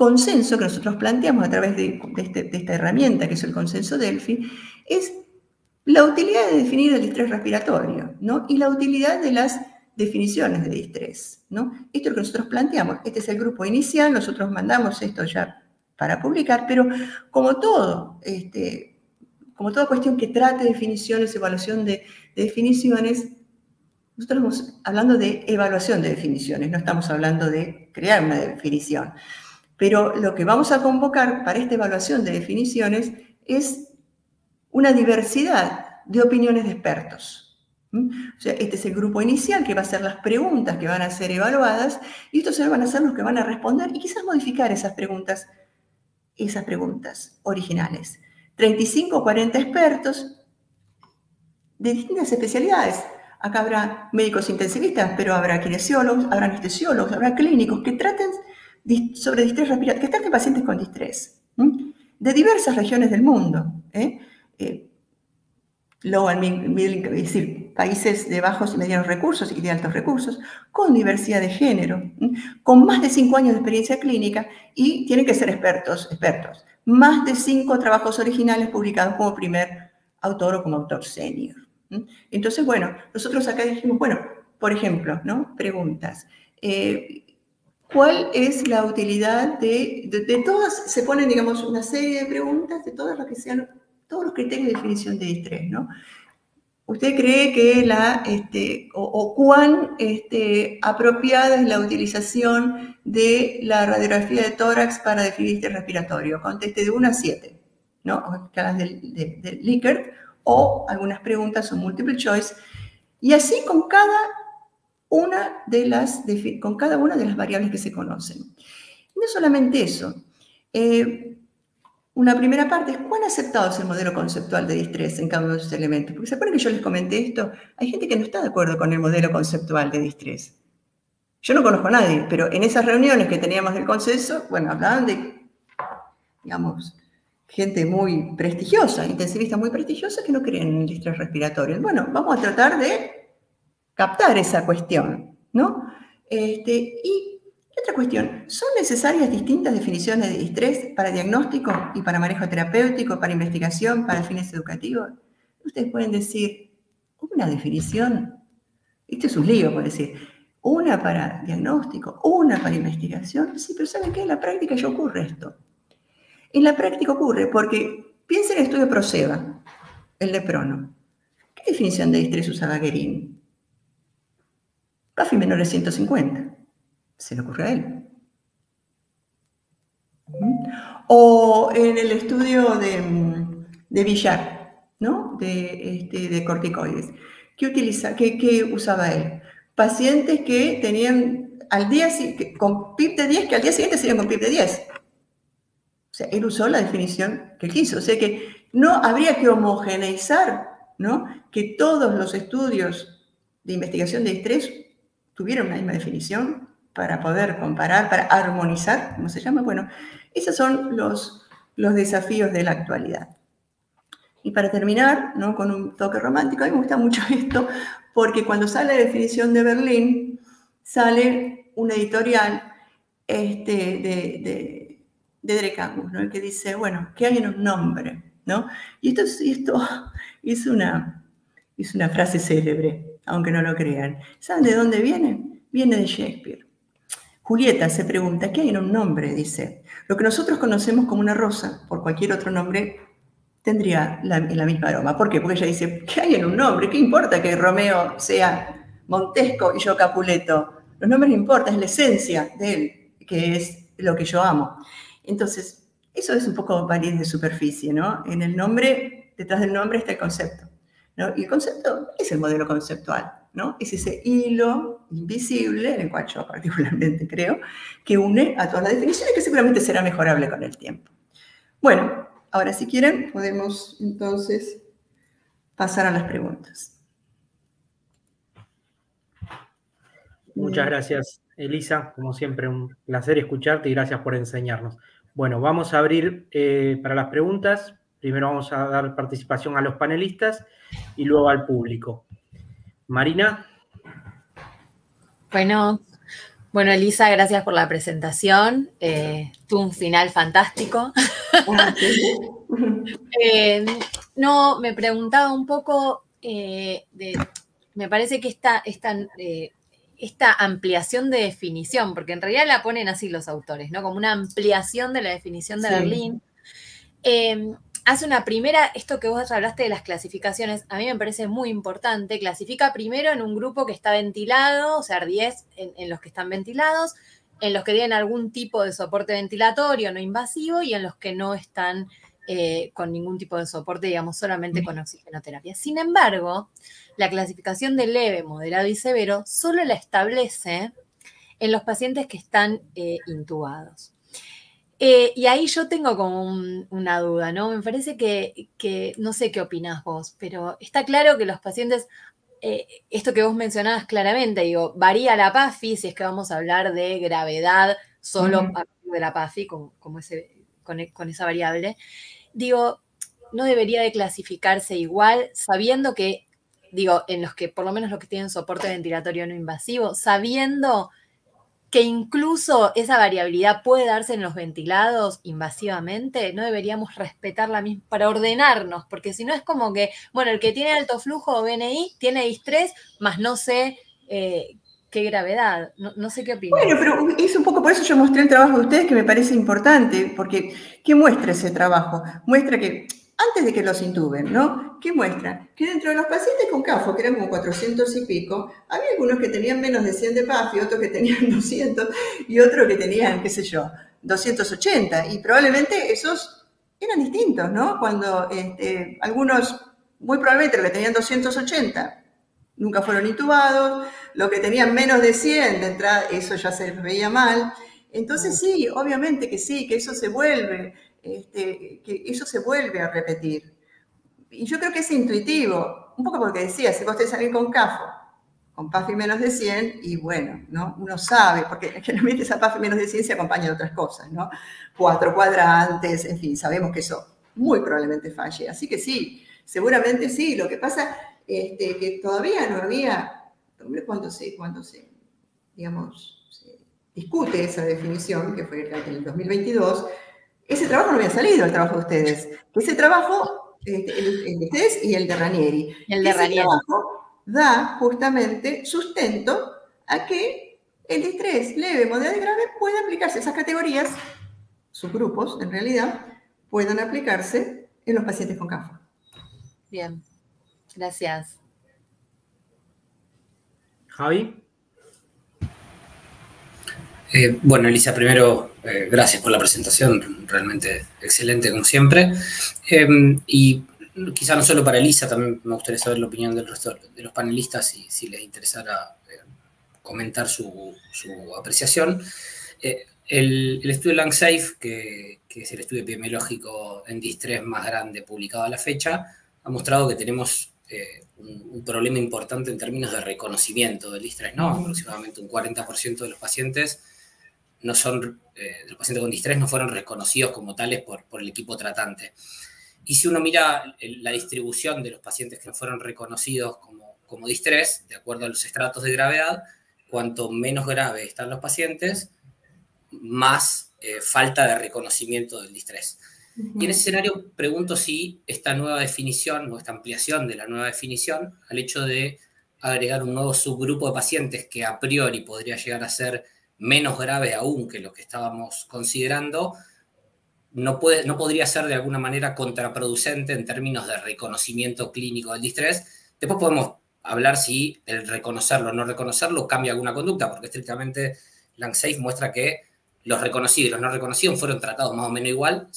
consenso que nosotros planteamos a través este, de, esta herramienta, que es el consenso Delphi, es la utilidad de definir el distrés respiratorio ¿no? y la utilidad de las definiciones de distrés. ¿no? Esto es lo que nosotros planteamos. Este es el grupo inicial, nosotros mandamos esto ya para publicar, pero como todo, este, como toda cuestión que trate definiciones, evaluación de definiciones, nosotros estamos hablando de evaluación de definiciones, no estamos hablando de crear una definición. Pero lo que vamos a convocar para esta evaluación de definiciones es una diversidad de opiniones de expertos. O sea, este es el grupo inicial que va a hacer las preguntas que van a ser evaluadas y estos van a ser los que van a responder y quizás modificar esas preguntas, esas preguntas originales. 35 o 40 expertos de distintas especialidades. Acá habrá médicos intensivistas, pero habrá kinesiólogos, habrá anestesiólogos, habrá clínicos que traten sobre distrés respiratorio, que traten pacientes con distrés, de diversas regiones del mundo. ¿eh? Eh, low and middle, es decir, países de bajos y medianos recursos y de altos recursos, con diversidad de género, con más de cinco años de experiencia clínica y tienen que ser expertos, expertos. Más de cinco trabajos originales publicados como primer autor o como autor senior. Entonces, bueno, nosotros acá dijimos, bueno, por ejemplo, ¿no? Preguntas. Eh, ¿Cuál es la utilidad de, de, todas, se ponen, digamos, una serie de preguntas de todas las que sean, todos los criterios de definición de distrés, ¿no? ¿Usted cree que la, este, o, cuán este, apropiada es la utilización de la radiografía de tórax para definir este respiratorio? Conteste de 1 a 7, ¿no? Del, de, de Likert, o algunas preguntas son multiple choice, y así con cada una de las, con cada una de las variables que se conocen. no solamente eso, eh, una primera parte es cuán aceptado es el modelo conceptual de distrés en cada uno de sus elementos. Porque se acuerdan que yo les comenté esto, hay gente que no está de acuerdo con el modelo conceptual de distrés. Yo no conozco a nadie, pero en esas reuniones que teníamos del consenso, bueno, hablaban de, digamos, gente muy prestigiosa, intensivistas muy prestigiosa que no creen en el distrés respiratorio. Bueno, vamos a tratar de captar esa cuestión, ¿no? Este, y otra cuestión, ¿son necesarias distintas definiciones de distrés para diagnóstico y para manejo terapéutico, para investigación, para fines educativos? Ustedes pueden decir, una definición, este es un lío, puede decir, una para diagnóstico, una para investigación. Sí, pero ¿saben qué? En la práctica ya ocurre esto. En la práctica ocurre porque piensen en el estudio Proseba, el de Prono. ¿Qué definición de distrés usaba Guerin? PAFI menor de 150. Se le ocurre a él. O en el estudio de, de Villar, ¿no? De, este, de corticoides. ¿Qué, utiliza, qué, ¿Qué usaba él? Pacientes que tenían al día, con PIB de 10, que al día siguiente serían con PIB de 10 sea, él usó la definición que él quiso. O sea que no habría que homogeneizar, ¿no? Que todos los estudios de investigación de estrés tuvieran una misma definición para poder comparar, para armonizar, ¿cómo se llama? Bueno, esos son los, los desafíos de la actualidad. Y para terminar, ¿no? con un toque romántico, a mí me gusta mucho esto, porque cuando sale la definición de Berlín, sale una editorial este, de de Derek Angus, ¿no? Que dice, bueno, que hay en un nombre, ¿no? Y esto, esto es, una, es una frase célebre, aunque no lo crean. ¿Saben de dónde viene? Viene de Shakespeare. Julieta se pregunta, ¿qué hay en un nombre? Dice, lo que nosotros conocemos como una rosa, por cualquier otro nombre, tendría la, la misma aroma. ¿Por qué? Porque ella dice, ¿qué hay en un nombre? ¿Qué importa que Romeo sea Montesco y yo Capuleto? Los nombres no importan, es la esencia de él, que es lo que yo amo. Entonces, eso es un poco validez de superficie, ¿no? En el nombre, detrás del nombre está el concepto, Y el concepto es el modelo conceptual, ¿no? Es ese hilo invisible, en el cual particularmente creo, que une a todas las definiciones que seguramente será mejorable con el tiempo. Bueno, ahora si quieren podemos entonces pasar a las preguntas. Muchas gracias, Elisa. Como siempre, un placer escucharte y gracias por enseñarnos. Bueno, vamos a abrir eh, para las preguntas. Primero vamos a dar participación a los panelistas y luego al público. Marina. Bueno, bueno, Elisa, gracias por la presentación. Eh, tuvo un final fantástico. Eh, no, me preguntaba un poco de. Me parece que esta, esta esta ampliación de definición, porque en realidad la ponen así los autores, ¿no? Como una ampliación de la definición de Berlín. Hace una primera, esto que vos hablaste de las clasificaciones, a mí me parece muy importante. Clasifica primero en un grupo que está ventilado, o sea, 10 en, los que están ventilados, en los que tienen algún tipo de soporte ventilatorio no invasivo y en los que no están eh, con ningún tipo de soporte, digamos, solamente con oxigenoterapia. Sin embargo, la clasificación de leve, moderado y severo solo la establece en los pacientes que están eh, intubados. Eh, y ahí yo tengo como una duda, ¿no? Me parece que, no sé qué opinás vos, pero está claro que los pacientes, eh, esto que vos mencionabas claramente, digo, varía la PAFI si es que vamos a hablar de gravedad solo a partir de la PAFI, como, ese, con, con, esa variable. Digo, no debería de clasificarse igual, sabiendo que, digo, en los que, por lo menos los que tienen soporte ventilatorio no invasivo, sabiendo que incluso esa variabilidad puede darse en los ventilados invasivamente, no deberíamos respetar la misma para ordenarnos, porque si no es como que, bueno, el que tiene alto flujo o BNI tiene distrés, más no sé eh, qué gravedad, no, sé qué opinas. Bueno, pero es un poco por eso yo mostré el trabajo de ustedes que me parece importante, porque ¿qué muestra ese trabajo? Muestra que antes de que los intuben, ¿no? ¿Qué muestra? Que dentro de los pacientes con CAFO, que eran como 400 y pico, había algunos que tenían menos de 100 de PAFI, otros que tenían 200 y otros que tenían, qué sé yo, 280. Y probablemente esos eran distintos, ¿no? Cuando este, algunos, muy probablemente los que tenían 280 nunca fueron intubados, los que tenían menos de 100 de entrada, eso ya se veía mal. Entonces sí, obviamente que sí, que eso se vuelve este, que eso se vuelve a repetir. Y yo creo que es intuitivo, un poco porque decía, si vos te salís con CAFO, con PAFI menos de 100, y bueno, ¿no? uno sabe, porque generalmente esa PAFI menos de 100 se acompaña de otras cosas, ¿no? Cuatro cuadrantes, en fin, sabemos que eso muy probablemente falle. Así que sí, seguramente sí. Lo que pasa es este, que todavía no había, cuando se, cuando se, digamos, se discute esa definición, que fue en el 2022, ese trabajo no había salido, el trabajo de ustedes. Ese trabajo, este, el, de ustedes y el de Ranieri. El de Ranieri. trabajo da justamente sustento a que el distrés leve, moderado y grave pueda aplicarse. Esas categorías, subgrupos en realidad, puedan aplicarse en los pacientes con CAFO. Bien, gracias. Javi. Eh, bueno, Elisa, primero, eh, gracias por la presentación, realmente excelente como siempre. Em, y quizá no solo para Elisa, también me gustaría saber la opinión del resto de los panelistas y si les interesara eh, comentar su, apreciación. El, estudio LangSafe, que, es el estudio epidemiológico en distrés más grande publicado a la fecha, ha mostrado que tenemos un, problema importante en términos de reconocimiento del distrés, ¿no? Aproximadamente un 40% de los pacientes no son, eh, los pacientes con distrés no fueron reconocidos como tales por, por el equipo tratante. Y si uno mira la distribución de los pacientes que no fueron reconocidos como, como distrés, de acuerdo a los estratos de gravedad, cuanto menos grave están los pacientes, más eh, falta de reconocimiento del distrés. Y en ese escenario pregunto si esta nueva definición o esta ampliación de la nueva definición, al hecho de agregar un nuevo subgrupo de pacientes que a priori podría llegar a ser menos grave aún que lo que estábamos considerando, no, puede, no podría ser de alguna manera contraproducente en términos de reconocimiento clínico del distrés. Después podemos hablar si el reconocerlo o no reconocerlo cambia alguna conducta, porque estrictamente LangSafe muestra que los reconocidos y los no reconocidos fueron tratados más o menos igual,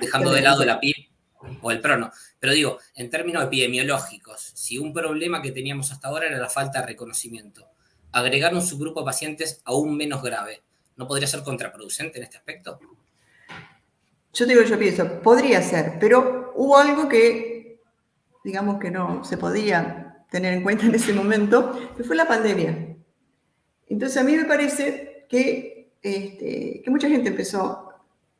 dejando de lado la PIB o el prono. Pero digo, en términos epidemiológicos, si un problema que teníamos hasta ahora era la falta de reconocimiento, agregar un subgrupo de pacientes aún menos grave, ¿no podría ser contraproducente en este aspecto? Yo digo, yo pienso, podría ser, pero hubo algo que, digamos que no se podía tener en cuenta en ese momento, que fue la pandemia. Entonces a mí me parece que, este, que mucha gente empezó,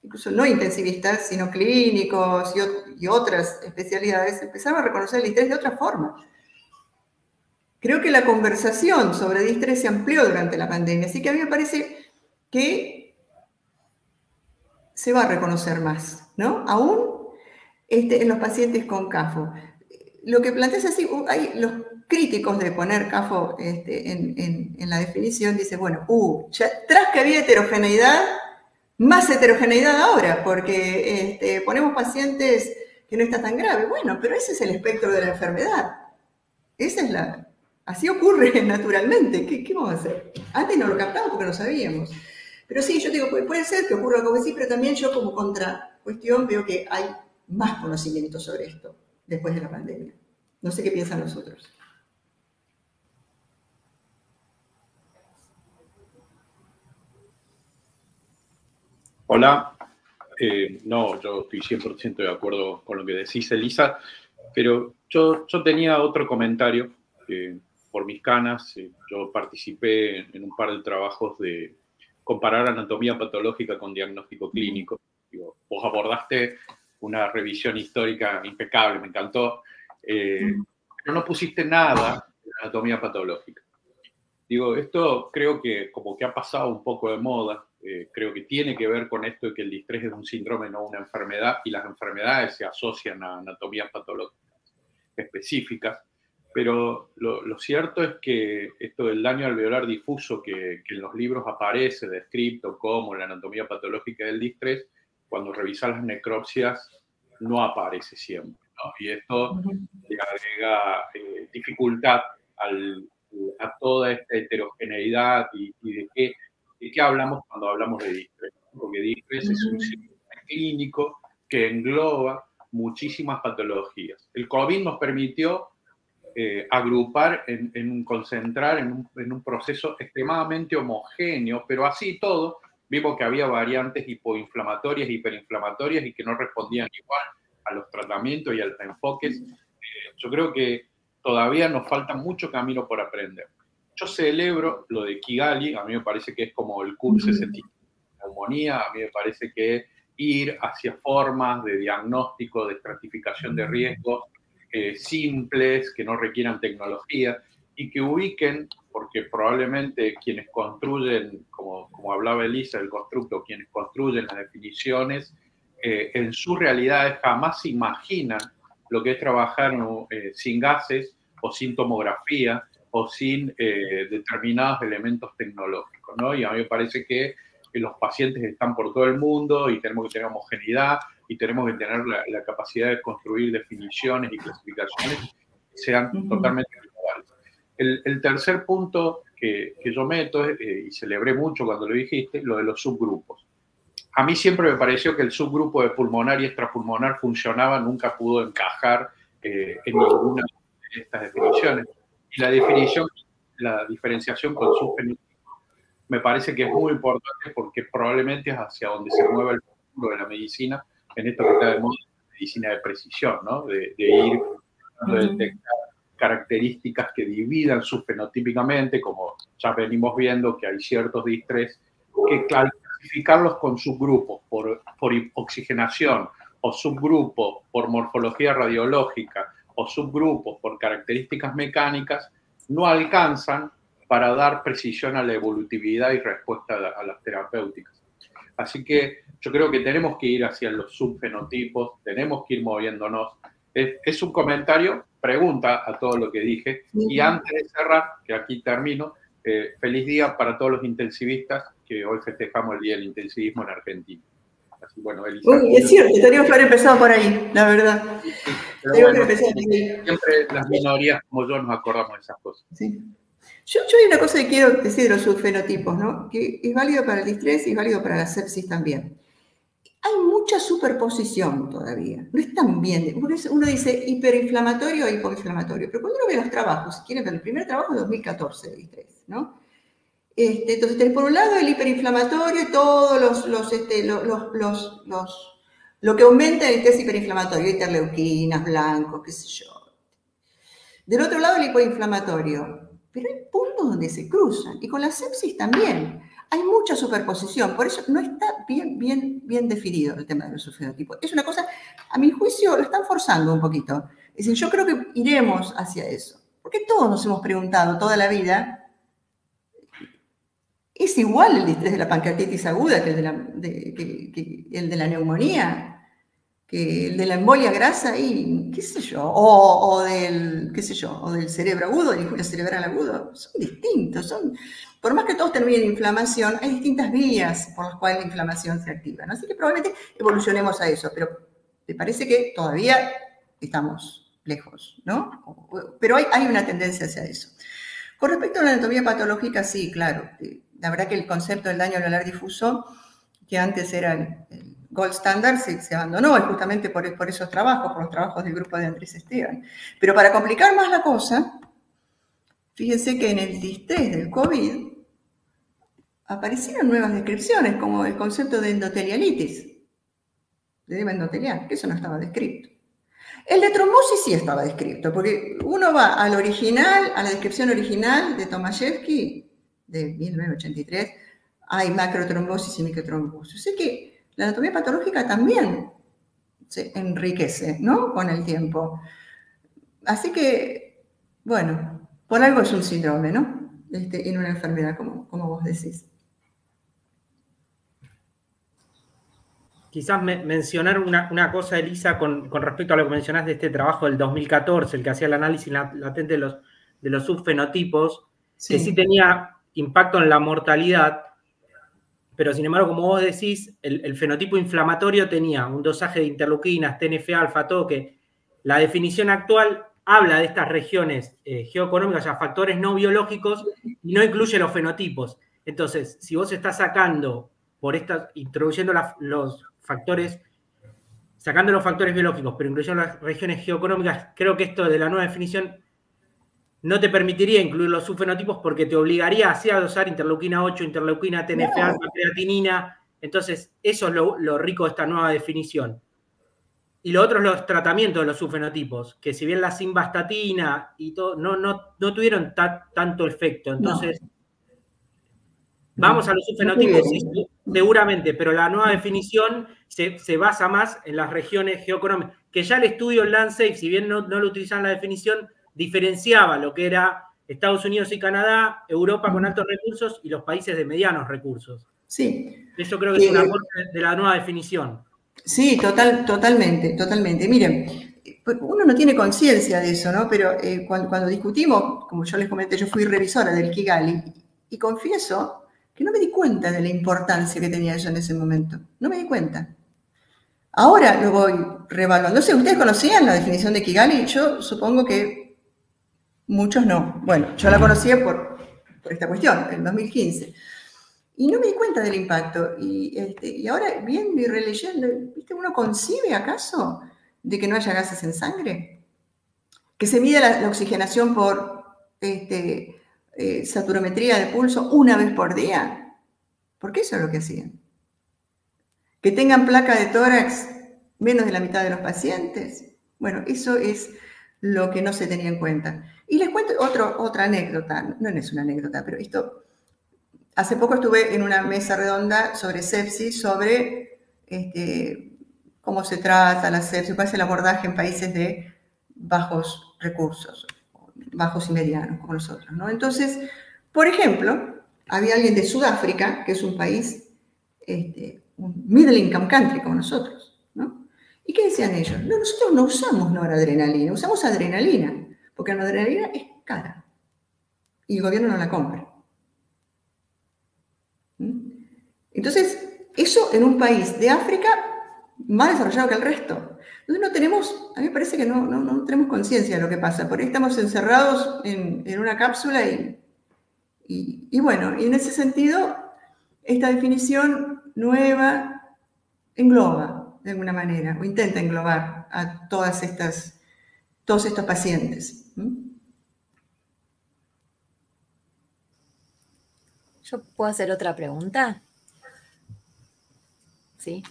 incluso no intensivistas, sino clínicos y, y otras especialidades, empezaron a reconocer el interés de otra forma. Creo que la conversación sobre distrés se amplió durante la pandemia, así que a mí me parece que se va a reconocer más, ¿no? Aún este, en los pacientes con CAFO. Lo que planteas así, hay los críticos de poner CAFO este, en, la definición, dice, bueno, uh, tras que había heterogeneidad, más heterogeneidad ahora, porque este, ponemos pacientes que no está tan grave. Bueno, pero ese es el espectro de la enfermedad. Esa es la, Así ocurre naturalmente. ¿Qué, vamos a hacer? Antes no lo captamos porque no sabíamos. Pero sí, yo digo, puede, ser que ocurra algo así, pero también yo como contra cuestión veo que hay más conocimiento sobre esto después de la pandemia. No sé qué piensan los otros. Hola, eh, no, yo estoy 100% de acuerdo con lo que decís, Elisa, pero yo, yo tenía otro comentario. Por mis canas, eh, yo participé en, un par de trabajos de comparar anatomía patológica con diagnóstico clínico. vos abordaste una revisión histórica impecable, me encantó, eh, pero no pusiste nada de anatomía patológica. Digo, esto creo que como que ha pasado un poco de moda, eh, creo que tiene que ver con esto de que el distrés es un síndrome, no una enfermedad, y las enfermedades se asocian a anatomías patológicas específicas. Pero lo, cierto es que esto del daño alveolar difuso que, en los libros aparece descrito como la anatomía patológica del distrés, cuando revisas las necropsias no aparece siempre. Y esto le agrega eh, dificultad a toda esta heterogeneidad y, y de qué ¿De qué hablamos cuando hablamos de distrés? Porque distrés es un síndrome clínico que engloba muchísimas patologías. El COVID nos permitió eh, agrupar, en, concentrar en un, proceso extremadamente homogéneo, pero así todo, vimos que había variantes hipoinflamatorias, hiperinflamatorias y que no respondían igual a los tratamientos y a los enfoques. Eh, yo creo que todavía nos falta mucho camino por aprender. Yo celebro lo de Kigali, a mí me parece que es como el curso ese tipo de neumonía, a mí me parece que ir hacia formas de diagnóstico, de estratificación de riesgos eh, simples, que no requieran tecnología y que ubiquen, porque probablemente quienes construyen, como, como hablaba Elisa, el constructo, quienes construyen las definiciones, eh, en sus realidades jamás imaginan lo que es trabajar eh, sin gases o sin tomografía o sin eh, determinados elementos tecnológicos, ¿no? Y a mí me parece que, los pacientes están por todo el mundo y tenemos que tener homogeneidad y tenemos que tener la, capacidad de construir definiciones y clasificaciones que sean totalmente iguales. El, tercer punto que, que yo meto, eh, y celebré mucho cuando lo dijiste, lo de los subgrupos. A mí siempre me pareció que el subgrupo de pulmonar y extrapulmonar funcionaba, nunca pudo encajar eh, en ninguna de estas definiciones. Y la definición, la diferenciación con subfenotipo me parece que es muy importante porque probablemente es hacia donde se mueve el futuro de la medicina, en esto que está de moda, medicina de precisión, ¿no? de, ir a detectar características que dividan subfenotípicamente, como ya venimos viendo que hay ciertos distrés, que clasificarlos con subgrupos por, por oxigenación o subgrupos por morfología radiológica o subgrupos por características mecánicas no alcanzan para dar precisión a la evolutividad y respuesta a las terapéuticas. Así que yo creo que tenemos que ir hacia los subfenotipos, tenemos que ir moviéndonos. Es, un comentario, pregunta a todo lo que dije. Y antes de cerrar, que aquí termino, eh, feliz día para todos los intensivistas, que hoy festejamos el Día del Intensivismo en Argentina bueno, es cierto, teníamos que haber empezado por ahí, la verdad. siempre las minorías como yo nos acordamos de esas cosas. Yo, hay una cosa que quiero decir de los subfenotipos, ¿no? que es válido para el distrés y es válido para la sepsis también. Hay mucha superposición todavía, no es tan bien. Uno dice hiperinflamatorio o hipoinflamatorio, pero cuando uno ve los trabajos, si quieren ver el primer trabajo de 2014 de distrés, ¿no? Este, entonces, tenés por un lado el hiperinflamatorio todos los, los, este, los, los, lo que aumenta el estrés hiperinflamatorio, interleuquinas, blancos, qué sé yo. Del otro lado el hipoinflamatorio. Pero hay puntos donde se cruzan. Y con la sepsis también. Hay mucha superposición. Por eso no está bien, bien, bien definido el tema de los subfenotipos. Es una cosa, a mi juicio, lo están forzando un poquito. Es decir, yo creo que iremos hacia eso. Porque todos nos hemos preguntado toda la vida es igual el distrés de la pancreatitis aguda que el de la neumonía, que el de la embolia grasa y qué sé yo, o, del, qué sé yo, o del cerebro agudo, del injuria cerebral agudo, son distintos, son, por más que todos terminen en inflamación, hay distintas vías por las cuales la inflamación se activa, Así que probablemente evolucionemos a eso, pero me parece que todavía estamos lejos, ¿no? Pero hay, hay una tendencia hacia eso. Con respecto a la anatomía patológica, sí, claro, la verdad que el concepto del daño alveolar difuso, que antes era gold standard se, abandonó, justamente por, esos trabajos, por los trabajos del grupo de Andrés Esteban. Pero para complicar más la cosa, fíjense que en el distrés del COVID aparecieron nuevas descripciones, como el concepto de endotelialitis, de endotelial, que eso no estaba descrito. El de trombosis sí estaba descrito, porque uno va al original, a la descripción original de Tomaszewski de 1983, hay macrotrombosis y microtrombosis. Así que la anatomía patológica también se enriquece, ¿no? Con el tiempo. Así que, bueno, por algo es un síndrome, ¿no? Este, en una enfermedad, como, como vos decís. Quizás mencionar una, cosa, Elisa, con, con, respecto a lo que mencionás de este trabajo del 2014, el que hacía el análisis latente de los, de los subfenotipos, que sí tenía impacto en la mortalidad, pero sin embargo, como vos decís, el, fenotipo inflamatorio tenía un dosaje de interleuquinas, TNF-alfa, todo que la definición actual habla de estas regiones eh, geoeconómicas, sea, factores no biológicos, y no incluye los fenotipos. Entonces, si vos estás sacando, por estas, introduciendo los factores, sacando los factores biológicos, pero incluyendo las regiones geoeconómicas, creo que esto de la nueva definición no te permitiría incluir los subfenotipos porque te obligaría así a dosar interleuquina 8, interleuquina, TNF alfa, creatinina. Entonces, eso es lo, rico de esta nueva definición. Y lo otro es los tratamientos de los subfenotipos, que si bien la simvastatina y todo, no, no, no tuvieron tanto efecto. Entonces, vamos a los subfenotipos, seguramente, pero la nueva definición se, basa más en las regiones geoeconómicas, que ya el estudio Lancet, si bien no, no lo utilizan la definición, diferenciaba lo que era Estados Unidos y Canadá, Europa con altos recursos y los países de medianos recursos. Sí. Eso creo que es una parte de la nueva definición. Sí, total, totalmente, totalmente. Miren, uno no tiene conciencia de eso, ¿no? Pero eh, cuando, discutimos, como yo les comenté, yo fui revisora del Kigali y confieso que no me di cuenta de la importancia que tenía eso en ese momento. No me di cuenta. Ahora lo voy reevaluando. No sé, ¿ustedes conocían la definición de Kigali? Yo supongo que Muchos no. Bueno, yo la conocía por, esta cuestión, en 2015. Y no me di cuenta del impacto. Y, este, y ahora, viendo y releyendo, ¿viste? ¿uno concibe acaso de que no haya gases en sangre? Que se mida la, oxigenación por este, eh, saturometría de pulso una vez por día. Porque eso es lo que hacían. Que tengan placa de tórax menos de la mitad de los pacientes. Bueno, eso es lo que no se tenía en cuenta. Y les cuento otra anécdota, no es una anécdota, pero esto, hace poco estuve en una mesa redonda sobre sepsis, sobre este, cómo se trata la sepsis, cuál es el abordaje en países de bajos recursos, bajos y medianos como nosotros. ¿no? Entonces, por ejemplo, había alguien de Sudáfrica, que es un país, este, un middle income country como nosotros, ¿no? ¿Y qué decían ellos? No, nosotros no usamos noradrenalina, usamos adrenalina porque la adrenalina es cara y el gobierno no la compra. ¿Mm? Entonces, eso en un país de África más desarrollado que el resto. Entonces no tenemos, a mí me parece que no, no, tenemos conciencia de lo que pasa, por ahí estamos encerrados en, una cápsula y, y, bueno, y en ese sentido, esta definición nueva engloba de alguna manera, o intenta englobar a todas estas, todos estos pacientes. ¿Yo puedo hacer otra pregunta? Sí.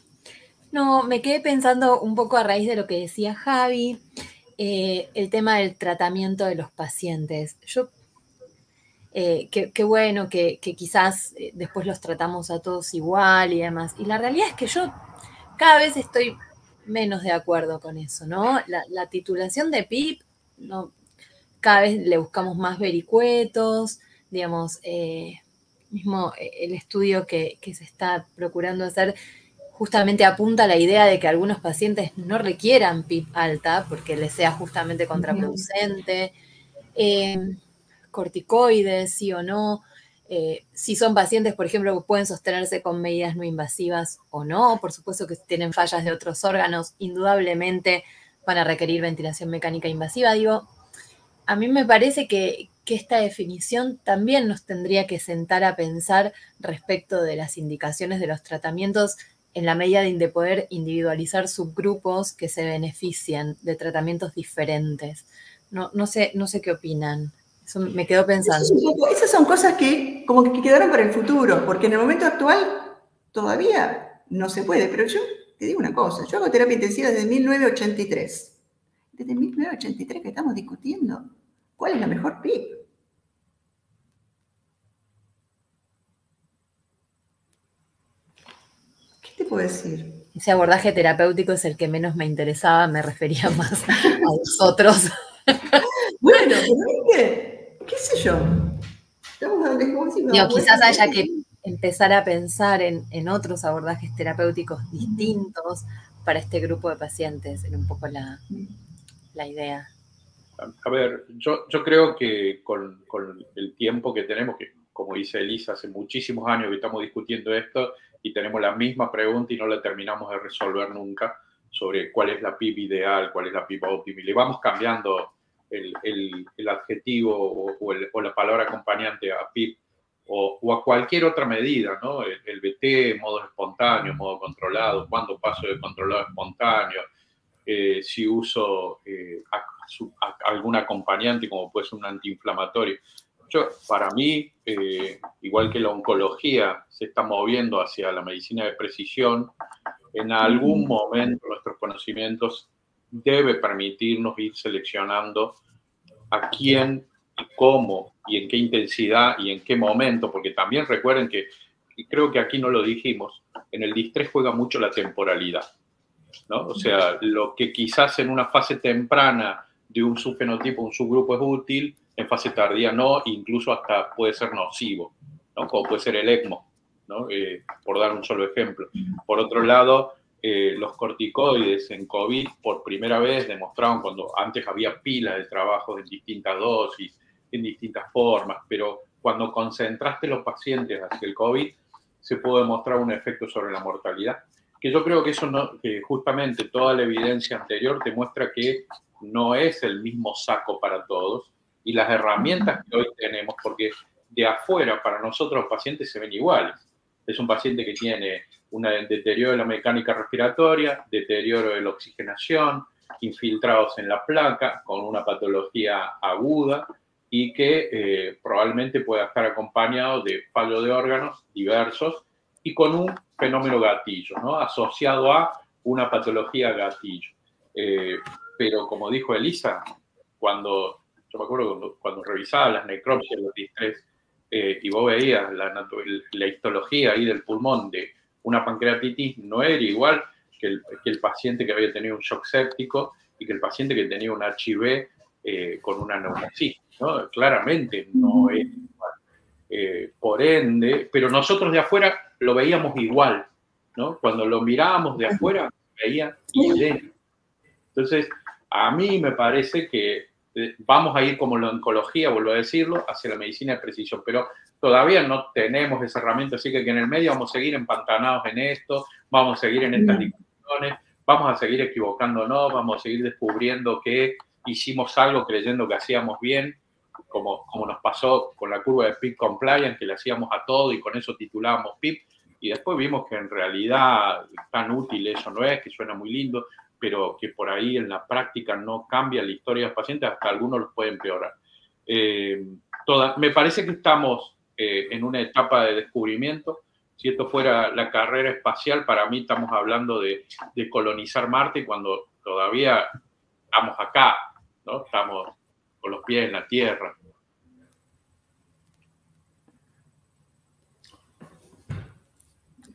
No, me quedé pensando un poco a raíz de lo que decía Javi, eh, el tema del tratamiento de los pacientes. Yo, eh, qué bueno que, quizás eh, después los tratamos a todos igual y demás. Y la realidad es que yo cada vez estoy menos de acuerdo con eso, ¿no? La, la titulación de PIP no, cada vez le buscamos más vericuetos, digamos, eh, mismo eh, el estudio que, se está procurando hacer justamente apunta a la idea de que algunos pacientes no requieran PIP alta porque les sea justamente contraproducente, eh, corticoides, sí o no, si son pacientes, por ejemplo, que pueden sostenerse con medidas no invasivas o no, por supuesto que tienen fallas de otros órganos, indudablemente van a requerir ventilación mecánica invasiva. Digo, a mí me parece que, esta definición también nos tendría que sentar a pensar respecto de las indicaciones de los tratamientos en la medida de poder individualizar subgrupos que se beneficien de tratamientos diferentes. No, sé, no sé qué opinan. Eso me quedo pensando. Esas son cosas que como que quedaron para el futuro, porque en el momento actual todavía no se puede. Pero yo te digo una cosa, yo hago terapia intensiva desde 1983. Desde 1983 que estamos discutiendo cuál es la mejor PIP. ¿Qué te puedo decir? Ese abordaje terapéutico es el que menos me interesaba, me refería más a los otros. bueno, ¿qué? ¿Qué sé yo? Digo, quizás haya que empezar a pensar en, otros abordajes terapéuticos distintos para este grupo de pacientes, en un poco la, idea. A ver, yo, yo creo que con, el tiempo que tenemos, que como dice Elisa, hace muchísimos años que estamos discutiendo esto y tenemos la misma pregunta y no la terminamos de resolver nunca sobre cuál es la PIB ideal, cuál es la PIB óptima. Y le vamos cambiando el, adjetivo o, o, la palabra acompañante a PIB o, a cualquier otra medida, ¿no? El, BT, modo espontáneo, modo controlado, cuándo paso de controlado a espontáneo, eh, si uso eh, algún acompañante como puede ser un antiinflamatorio. Yo, para mí, eh, igual que la oncología se está moviendo hacia la medicina de precisión, en algún momento nuestros conocimientos debe permitirnos ir seleccionando a quién y cómo y en qué intensidad y en qué momento, porque también recuerden que, y creo que aquí no lo dijimos, en el distrés juega mucho la temporalidad, ¿no? O sea, lo que quizás en una fase temprana de un subfenotipo, un subgrupo es útil, en fase tardía no, incluso hasta puede ser nocivo, ¿no? Como puede ser el ECMO, ¿no? Eh, por dar un solo ejemplo. Por otro lado, eh, los corticoides en COVID por primera vez demostraron cuando antes había pilas de trabajos en distintas dosis, en distintas formas, pero cuando concentraste los pacientes hacia el COVID, se pudo demostrar un efecto sobre la mortalidad. Que yo creo que eso no, que justamente toda la evidencia anterior te muestra que no es el mismo saco para todos y las herramientas que hoy tenemos, porque de afuera para nosotros los pacientes se ven iguales. Es un paciente que tiene un deterioro de la mecánica respiratoria, deterioro de la oxigenación, infiltrados en la placa, con una patología aguda, y que eh, probablemente pueda estar acompañado de fallo de órganos diversos y con un fenómeno gatillo, ¿no? asociado a una patología gatillo. Eh, pero como dijo Elisa, cuando, yo me acuerdo cuando, revisaba las necropsias, los distrés, eh, y vos veías la, la, histología ahí del pulmón de una pancreatitis, no era igual que el, que el paciente que había tenido un shock séptico y que el paciente que tenía un HIV con una neumocitis. Claramente no es igual. Eh, por ende, pero nosotros de afuera lo veíamos igual, ¿no? Cuando lo mirábamos de afuera, veía idéntico. Entonces, a mí me parece que eh, vamos a ir como la oncología, vuelvo a decirlo, hacia la medicina de precisión, pero todavía no tenemos esa herramienta, así que, en el medio vamos a seguir empantanados en esto, vamos a seguir en estas discusiones, vamos a seguir equivocándonos, vamos a seguir descubriendo que hicimos algo creyendo que hacíamos bien como, como nos pasó con la curva de PIP Compliance, que le hacíamos a todo y con eso titulábamos PIP, y después vimos que en realidad tan útil eso no es, que suena muy lindo, pero que por ahí en la práctica no cambia la historia de los pacientes, hasta algunos los pueden empeorar. Eh, toda, me parece que estamos eh, en una etapa de descubrimiento. Si esto fuera la carrera espacial, para mí estamos hablando de, colonizar Marte cuando todavía estamos acá, ¿no? Estamos con los pies en la tierra.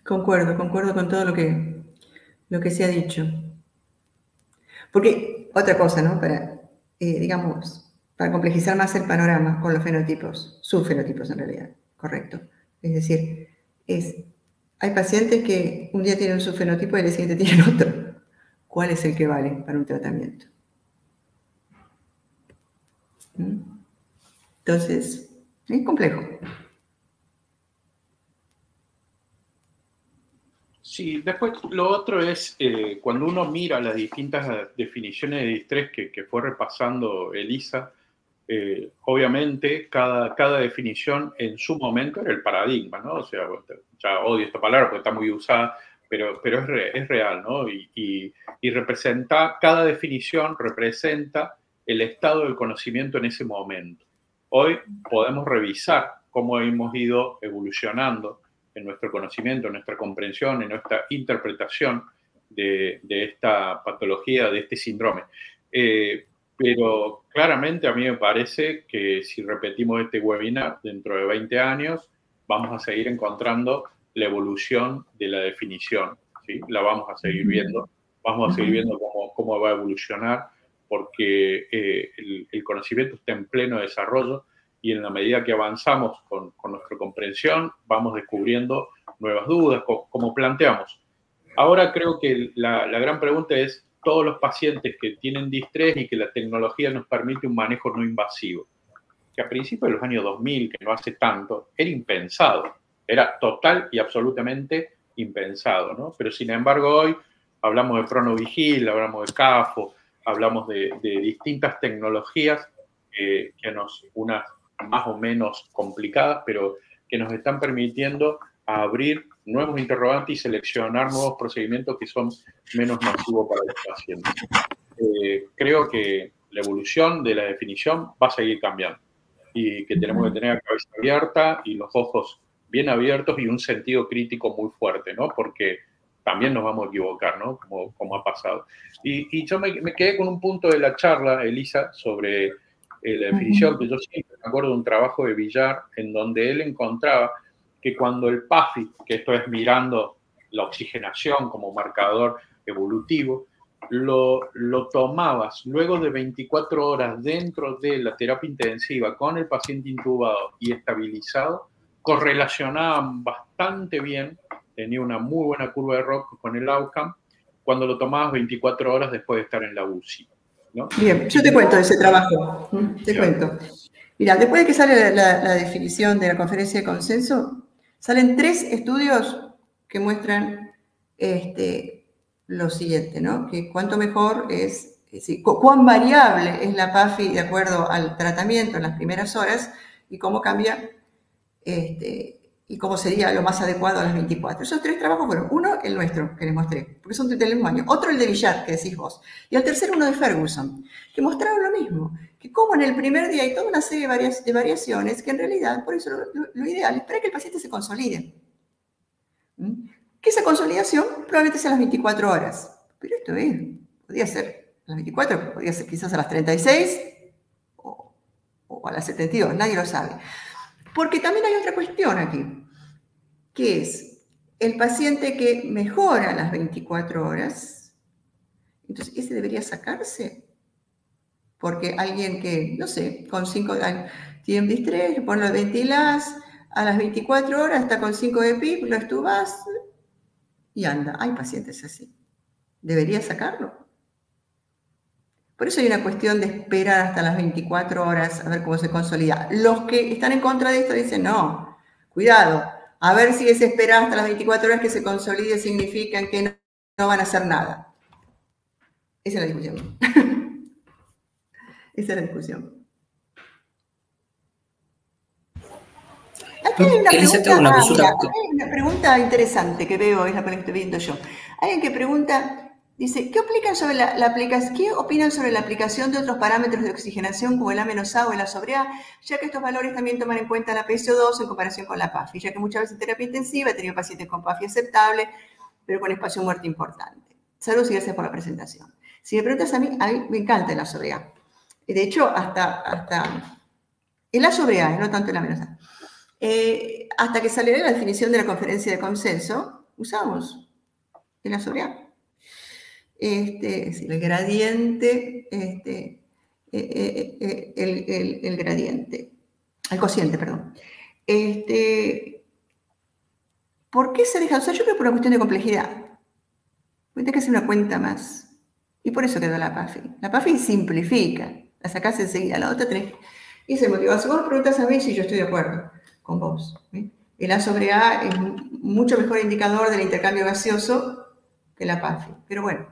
Concuerdo, concuerdo con todo lo que, lo que se ha dicho. Porque, otra cosa, ¿no? Para, eh, digamos, para complejizar más el panorama con los fenotipos, subfenotipos en realidad, correcto. Es decir, es, hay pacientes que un día tienen un subfenotipo y el siguiente tienen otro. ¿Cuál es el que vale para un tratamiento? Entonces, es complejo. Sí, después lo otro es eh, cuando uno mira las distintas definiciones de distrés que, que fue repasando Elisa, eh, obviamente cada, cada definición en su momento era el paradigma, ¿no? O sea, ya odio esta palabra porque está muy usada, pero, pero es, es real, ¿no? Y, y, y, representa, cada definición representa el estado del conocimiento en ese momento. Hoy podemos revisar cómo hemos ido evolucionando en nuestro conocimiento, en nuestra comprensión, en nuestra interpretación de, de esta patología, de este síndrome. Eh, pero claramente a mí me parece que si repetimos este webinar dentro de 20 años, vamos a seguir encontrando la evolución de la definición. ¿sí? La vamos a seguir viendo, vamos a seguir viendo cómo, cómo va a evolucionar, porque eh, el, el, conocimiento está en pleno desarrollo y en la medida que avanzamos con, con nuestra comprensión, vamos descubriendo nuevas dudas, como, como planteamos. Ahora creo que la, la gran pregunta es, todos los pacientes que tienen distrés y que la tecnología nos permite un manejo no invasivo, que a principios de los años 2000, que no hace tanto, era impensado, era total y absolutamente impensado, ¿no? Pero sin embargo hoy hablamos de pronovigil, hablamos de CAFO, hablamos de, de distintas tecnologías eh, que nos, unas más o menos complicadas, pero que nos están permitiendo abrir nuevos interrogantes y seleccionar nuevos procedimientos que son menos nocivos para el paciente. Eh, creo que la evolución de la definición va a seguir cambiando y que tenemos que tener la cabeza abierta y los ojos bien abiertos y un sentido crítico muy fuerte, ¿no? Porque también nos vamos a equivocar, ¿no? Como, como ha pasado. Y, y yo me, me, quedé con un punto de la charla, Elisa, sobre eh, la definición, que yo siempre me acuerdo de un trabajo de Villar en donde él encontraba que cuando el PAFI, que esto es mirando la oxigenación como marcador evolutivo, lo, lo, tomabas luego de 24 horas dentro de la terapia intensiva con el paciente intubado y estabilizado, correlacionaban bastante bien, tenía una muy buena curva de rock con el outcome, cuando lo tomabas 24 horas después de estar en la UCI. ¿No? Bien, yo te cuento ese trabajo, te sí. cuento. Mira, después de que sale la, definición de la conferencia de consenso, Salen tres estudios que muestran este, lo siguiente, ¿no? Que cuánto mejor es, es decir, cuán variable es la PAFI de acuerdo al tratamiento en las primeras horas y cómo cambia este, y cómo sería lo más adecuado a las 24. Esos tres trabajos fueron, uno el nuestro, que les mostré, porque son del mismo año, otro el de Villar, que decís vos, y el tercero uno de Ferguson, que mostraron lo mismo, que como en el primer día hay toda una serie de variaciones, que en realidad, por eso lo, lo ideal es para que el paciente se consolide. ¿Mm? Que esa consolidación probablemente sea a las 24 horas, pero esto es, podría ser a las 24, podría ser quizás a las 36 o, o a las 72, nadie lo sabe. Porque también hay otra cuestión aquí, que es el paciente que mejora las 24 horas, entonces ese debería sacarse, porque alguien que, no sé, con 5 tiene distrés, lo ventilas, a las 24 horas está con 5 de PIB, lo estubas y anda. Hay pacientes así. ¿Debería sacarlo? Por eso hay una cuestión de esperar hasta las 24 horas a ver cómo se consolida. Los que están en contra de esto dicen, no, cuidado, a ver si ese esperar hasta las 24 horas que se consolide significa que no, no van a hacer nada. Esa es la discusión. Esa es la discusión. Aquí hay una pregunta, una, ah, mira, hay una pregunta interesante que veo, es la que estoy viendo yo. Alguien que pregunta, Dice, ¿qué, opinan sobre la, la ¿qué opinan sobre la aplicación de otros parámetros de oxigenación como el A-A o el A ya que estos valores también toman en cuenta la PSO2 en comparación con la PAFI, ya que muchas veces en terapia intensiva he tenido pacientes con PAFI aceptable, pero con espacio muerte importante. Saludos y gracias por la presentación. Si me preguntas a mí, a mí me encanta el A De hecho, hasta, hasta el A no tanto el A-A. Eh, hasta que salió la definición de la conferencia de consenso, usamos el A este, es el gradiente, este, eh, eh, eh, el, gradiente, el cociente, perdón. Este, ¿Por qué se deja usar? Yo creo por una cuestión de complejidad. Hay que hacer una cuenta más. Y por eso quedó la PAFI. La PAFI simplifica. La sacás enseguida. La otra tenés Y se motiva. Si vos preguntas a mí si yo estoy de acuerdo con vos. El A sobre A es mucho mejor indicador del intercambio gaseoso que la PAFI. Pero bueno,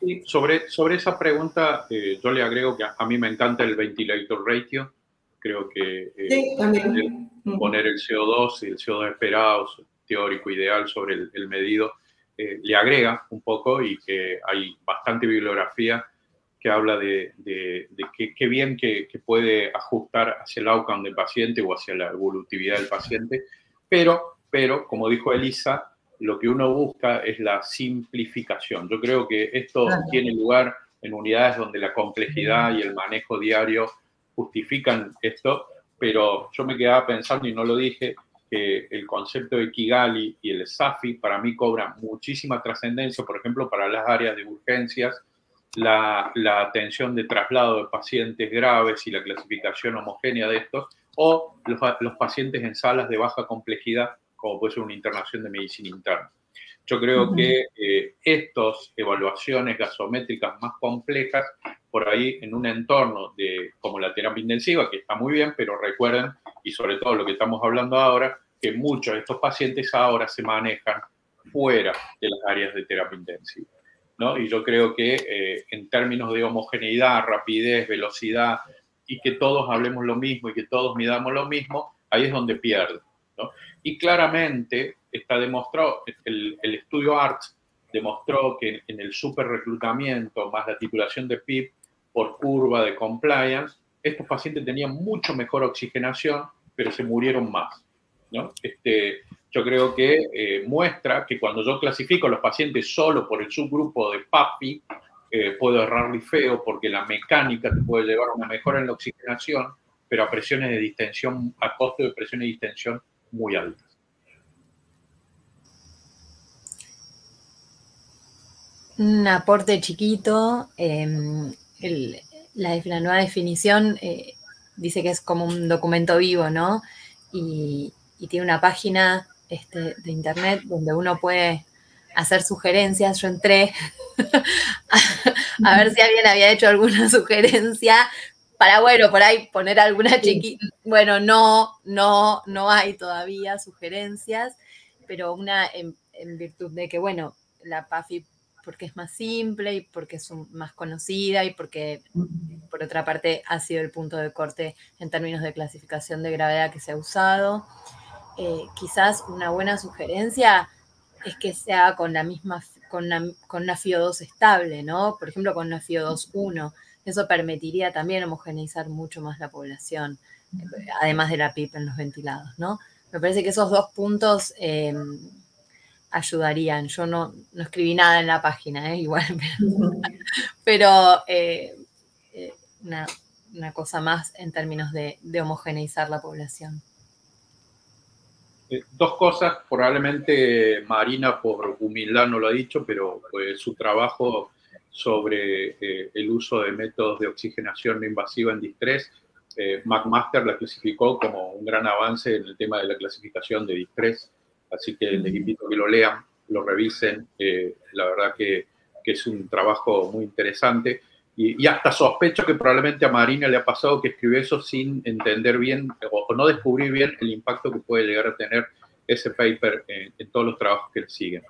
Sí, sobre, sobre esa pregunta, eh, yo le agrego que a, a, mí me encanta el ventilator ratio. Creo que eh, sí, poner el CO2 y el CO2 esperado teórico ideal sobre el, medido, eh, le agrega un poco y que hay bastante bibliografía que habla de, qué bien que, puede ajustar hacia el outcome del paciente o hacia la evolutividad del paciente, pero, pero como dijo Elisa, lo que uno busca es la simplificación. Yo creo que esto tiene lugar en unidades donde la complejidad y el manejo diario justifican esto, pero yo me quedaba pensando y no lo dije, que el concepto de Kigali y el SAFI para mí cobran muchísima trascendencia, por ejemplo, para las áreas de urgencias, la, atención de traslado de pacientes graves y la clasificación homogénea de estos, o los, pacientes en salas de baja complejidad, como puede ser una internación de medicina interna. Yo creo que eh, estas evaluaciones gasométricas más complejas, por ahí en un entorno de, como la terapia intensiva, que está muy bien, pero recuerden, y sobre todo lo que estamos hablando ahora, que muchos de estos pacientes ahora se manejan fuera de las áreas de terapia intensiva. ¿no? Y yo creo que eh, en términos de homogeneidad, rapidez, velocidad, y que todos hablemos lo mismo y que todos midamos lo mismo, ahí es donde pierde. ¿no? Y claramente está demostrado, el, estudio ARTS demostró que en el super reclutamiento más la titulación de PIB por curva de compliance, estos pacientes tenían mucho mejor oxigenación, pero se murieron más. ¿no? Este, yo creo que eh, muestra que cuando yo clasifico a los pacientes solo por el subgrupo de PAPI, eh, puedo errarle feo porque la mecánica te puede llevar a una mejora en la oxigenación, pero a presiones de distensión, a costo de presiones de distensión muy altas. Un aporte chiquito. Em, la, nueva definición eh, dice que es como un documento vivo, ¿no? Y, tiene una página este, de internet donde uno puede hacer sugerencias. Yo entré a, ver si alguien había hecho alguna sugerencia para, bueno, por ahí poner alguna chiquita. Bueno, no, no, no hay todavía sugerencias, pero una en, virtud de que, bueno, la PAFI porque es más simple y porque es más conocida y porque, por otra parte, ha sido el punto de corte en términos de clasificación de gravedad que se ha usado. Eh, quizás una buena sugerencia es que sea con la misma, con una, con FIO2 estable, ¿no? Por ejemplo, con una FIO2 1. Eso permitiría también homogeneizar mucho más la población, además de la PIP en los ventilados, ¿no? Me parece que esos dos puntos em, ayudarían. Yo no, escribí nada en la página, ¿eh? igual, pero, eh, una, cosa más en términos de homogeneizar la población. Eh, dos cosas, probablemente Marina por humildad no lo ha dicho, pero pues, su trabajo sobre eh, el uso de métodos de oxigenación no invasiva en distrés, eh, McMaster la clasificó como un gran avance en el tema de la clasificación de distrés, así que les invito a que lo lean, lo revisen, la verdad que, que es un trabajo muy interesante. Y, hasta sospecho que probablemente a Marina le ha pasado que escribió eso sin entender bien o, no descubrir bien el impacto que puede llegar a tener ese paper en, todos los trabajos que le siguen.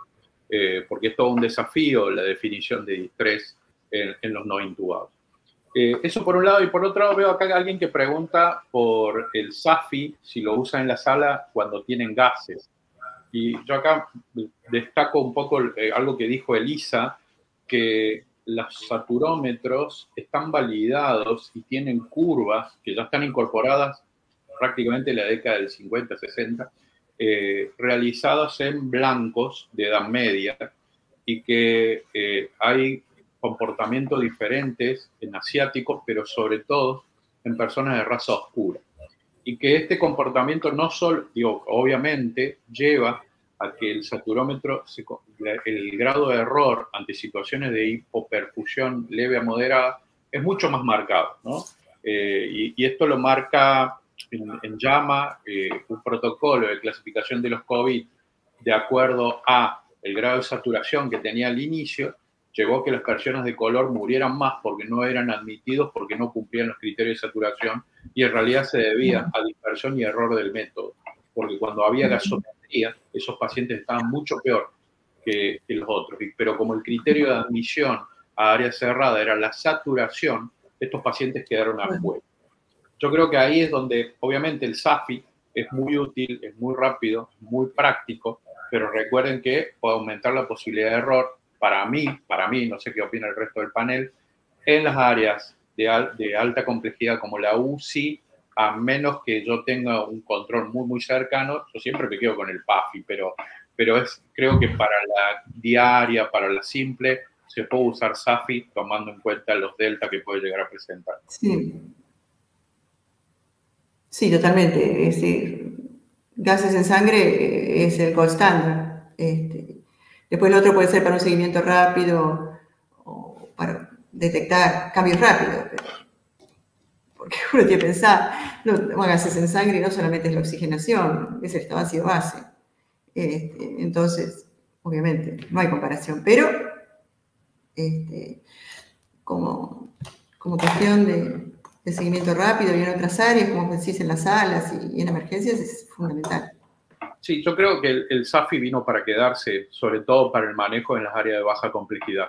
Eh, porque es todo un desafío la definición de distrés en, los no intubados. Eh, eso por un lado, y por otro lado veo acá alguien que pregunta por el SAFI, si lo usa en la sala cuando tienen gases. Y yo acá destaco un poco eh, algo que dijo Elisa, que los saturómetros están validados y tienen curvas que ya están incorporadas prácticamente en la década del 50, 60, eh, realizadas en blancos de edad media y que eh, hay comportamientos diferentes en asiáticos, pero sobre todo en personas de raza oscura. Y que este comportamiento no solo, digo, obviamente lleva a que el saturómetro, el grado de error ante situaciones de hipoperfusión leve a moderada es mucho más marcado, ¿no? Eh, y, esto lo marca en, llama eh, un protocolo de clasificación de los COVID de acuerdo a el grado de saturación que tenía al inicio, llegó a que las personas de color murieran más porque no eran admitidos, porque no cumplían los criterios de saturación, y en realidad se debía a dispersión y error del método, porque cuando había gasometría esos pacientes estaban mucho peor que, los otros. Pero como el criterio de admisión a área cerrada era la saturación, estos pacientes quedaron afuera. Yo creo que ahí es donde, obviamente, el SAFI es muy útil, es muy rápido, muy práctico, pero recuerden que puede aumentar la posibilidad de error para mí, para mí, no sé qué opina el resto del panel, en las áreas de, de alta complejidad como la UCI, a menos que yo tenga un control muy, muy cercano, yo siempre me quedo con el PAFI, pero, pero es, creo que para la diaria, para la simple, se puede usar SAFI tomando en cuenta los delta que puede llegar a presentar. Sí, sí totalmente. Es decir, gases en sangre eh, es el gold standard. Este, después el otro puede ser para un seguimiento rápido o para detectar cambios rápidos. Porque uno tiene que pensar, no, gases en sangre no solamente es la oxigenación, es el estado ácido base. Este, entonces, obviamente, no hay comparación, pero este, como, como cuestión de, seguimiento rápido y en otras áreas, como decís, en las salas y, en emergencias, es fundamental. Sí, yo creo que el, SAFI vino para quedarse, sobre todo para el manejo en las áreas de baja complejidad.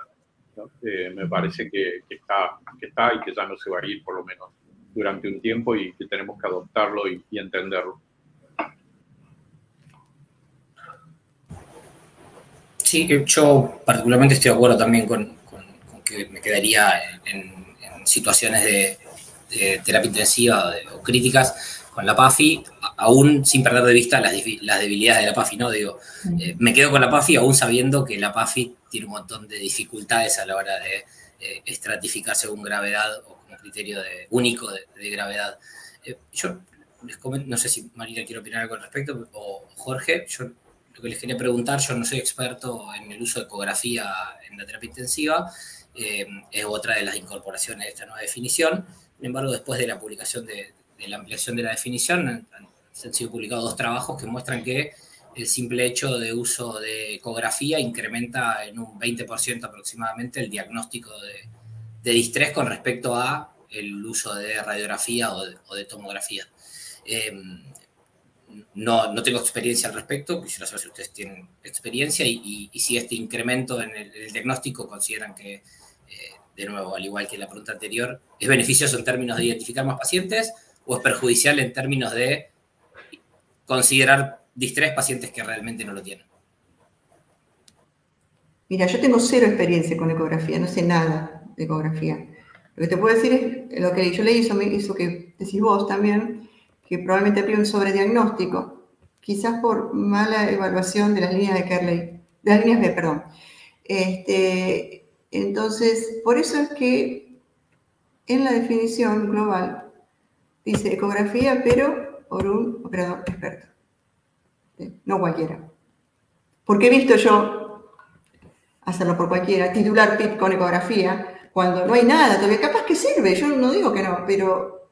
Eh, me parece que, está, que está y que ya no se va a ir, por lo menos, durante un tiempo y que tenemos que adoptarlo y, y entenderlo. Sí, yo particularmente estoy de acuerdo también con, que me quedaría en, situaciones de, terapia intensiva o, críticas con la PAFI, aún sin perder de vista las, debilidades de la PAFI, ¿no? Digo, eh, me quedo con la PAFI aún sabiendo que la PAFI tiene un montón de dificultades a la hora de eh, estratificar según gravedad o como criterio de, único de, gravedad. Eh, yo les comento, no sé si Marina quiere opinar algo al respecto o Jorge, yo lo que les quería preguntar, yo no soy experto en el uso de ecografía en la terapia intensiva, eh, es otra de las incorporaciones de esta nueva definición. Sin embargo, después de la publicación de, la ampliación de la definición, han, sido publicados dos trabajos que muestran que el simple hecho de uso de ecografía incrementa en un 20% aproximadamente el diagnóstico de, distrés con respecto a el uso de radiografía o de, tomografía. Eh, no, no, tengo experiencia al respecto, quisiera saber si ustedes tienen experiencia y, si este incremento en el, diagnóstico consideran que de nuevo, al igual que la pregunta anterior, ¿es beneficioso en términos de identificar más pacientes o es perjudicial en términos de considerar distrés pacientes que realmente no lo tienen? Mira, yo tengo cero experiencia con ecografía, no sé nada de ecografía. Lo que te puedo decir es lo que yo leí, eso, hizo que decís vos también, que probablemente había un sobrediagnóstico, quizás por mala evaluación de las líneas de Kerley, de las líneas B, perdón. Este, entonces, por eso es que en la definición global dice ecografía, pero por un operador experto. No cualquiera. Porque he visto yo hacerlo por cualquiera, titular PIP con ecografía, cuando no hay nada todavía. Capaz que sirve, yo no digo que no, pero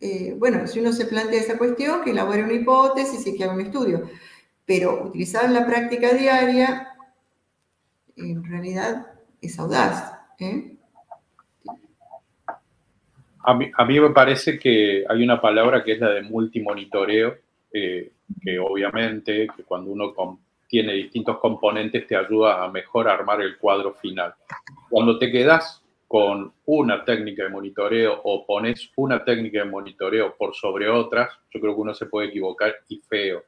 eh, bueno, si uno se plantea esa cuestión, que elabore una hipótesis y que haga un estudio. Pero utilizado en la práctica diaria, en realidad es audaz. ¿eh? A, mí, a mí, me parece que hay una palabra que es la de multimonitoreo, eh, que obviamente que cuando uno tiene distintos componentes te ayuda a mejor armar el cuadro final. Cuando te quedas con una técnica de monitoreo o pones una técnica de monitoreo por sobre otras, yo creo que uno se puede equivocar y feo.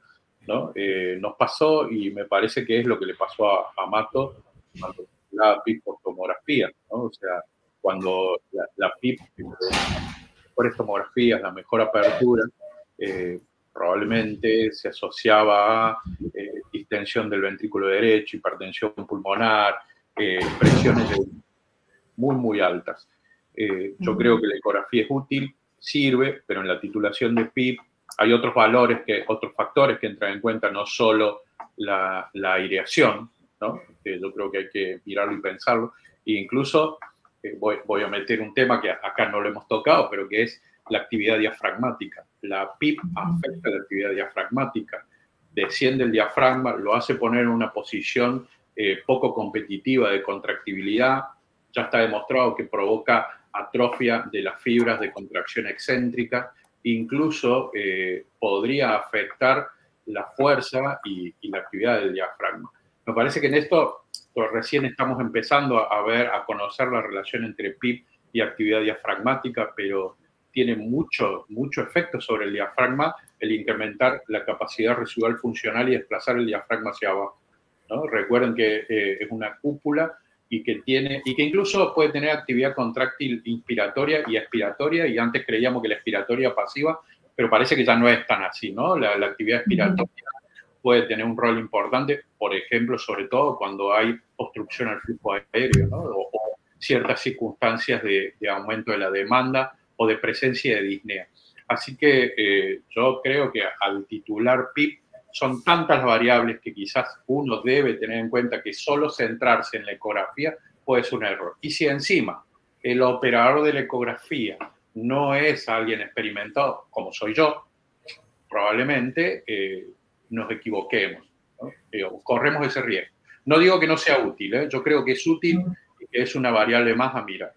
¿no? Eh, nos pasó y me parece que es lo que le pasó a, a Mato la PIP por tomografía, ¿no? O sea, cuando la, PIP, por tomografías, la mejor apertura, eh, probablemente se asociaba a eh, distensión del ventrículo derecho, hipertensión pulmonar, eh, presiones muy, muy altas. yo creo que la ecografía es útil, sirve, pero en la titulación de PIP hay otros valores, que, otros factores que entran en cuenta, no solo la, la aireación, ¿no? yo creo que hay que mirarlo y pensarlo. E incluso eh, voy, a meter un tema que acá no lo hemos tocado, pero que es la actividad diafragmática. La PIP afecta la actividad diafragmática, desciende el diafragma, lo hace poner en una posición eh, poco competitiva de contractibilidad. Ya está demostrado que provoca atrofia de las fibras de contracción excéntrica, incluso eh, podría afectar la fuerza y la actividad del diafragma. Me parece que en esto pues, recién estamos empezando a ver, a conocer la relación entre PIB y actividad diafragmática, pero tiene mucho, mucho efecto sobre el diafragma el incrementar la capacidad residual funcional y desplazar el diafragma hacia abajo. ¿no? Recuerden que eh, es una cúpula y que, tiene, y que incluso puede tener actividad contráctil inspiratoria y expiratoria, y antes creíamos que la expiratoria pasiva, pero parece que ya no es tan así, ¿no? La, actividad expiratoria puede tener un rol importante, por ejemplo, sobre todo cuando hay obstrucción al flujo aéreo, ¿no? o, ciertas circunstancias de, aumento de la demanda o de presencia de disnea. Así que eh, yo creo que al titular PIB son tantas variables que quizás uno debe tener en cuenta que solo centrarse en la ecografía puede ser un error. Y si encima el operador de la ecografía no es alguien experimentado, como soy yo, probablemente eh, nos equivoquemos, corremos ese riesgo. No digo que no sea útil, ¿eh? yo creo que es útil y que es una variable más a mirar.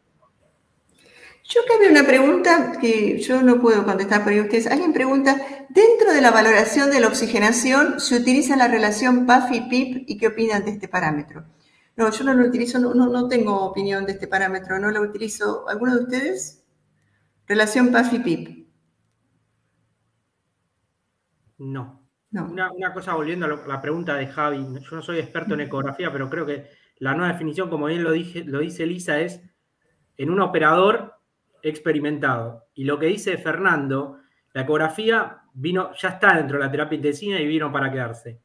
Yo cabe una pregunta que yo no puedo contestar por ustedes. Alguien pregunta, dentro de la valoración de la oxigenación, ¿se utiliza la relación PAF y PIP y qué opinan de este parámetro? No, yo no lo utilizo, no, no, tengo opinión de este parámetro, no lo utilizo. ¿Alguno de ustedes? Relación PAF y PIP. No. No. Una, una, cosa volviendo a la pregunta de Javi, yo no soy experto en ecografía, pero creo que la nueva definición, como bien lo, dije, lo dice Lisa, es en un operador experimentado. Y lo que dice Fernando, la ecografía vino, ya está dentro de la terapia intensiva y vino para quedarse.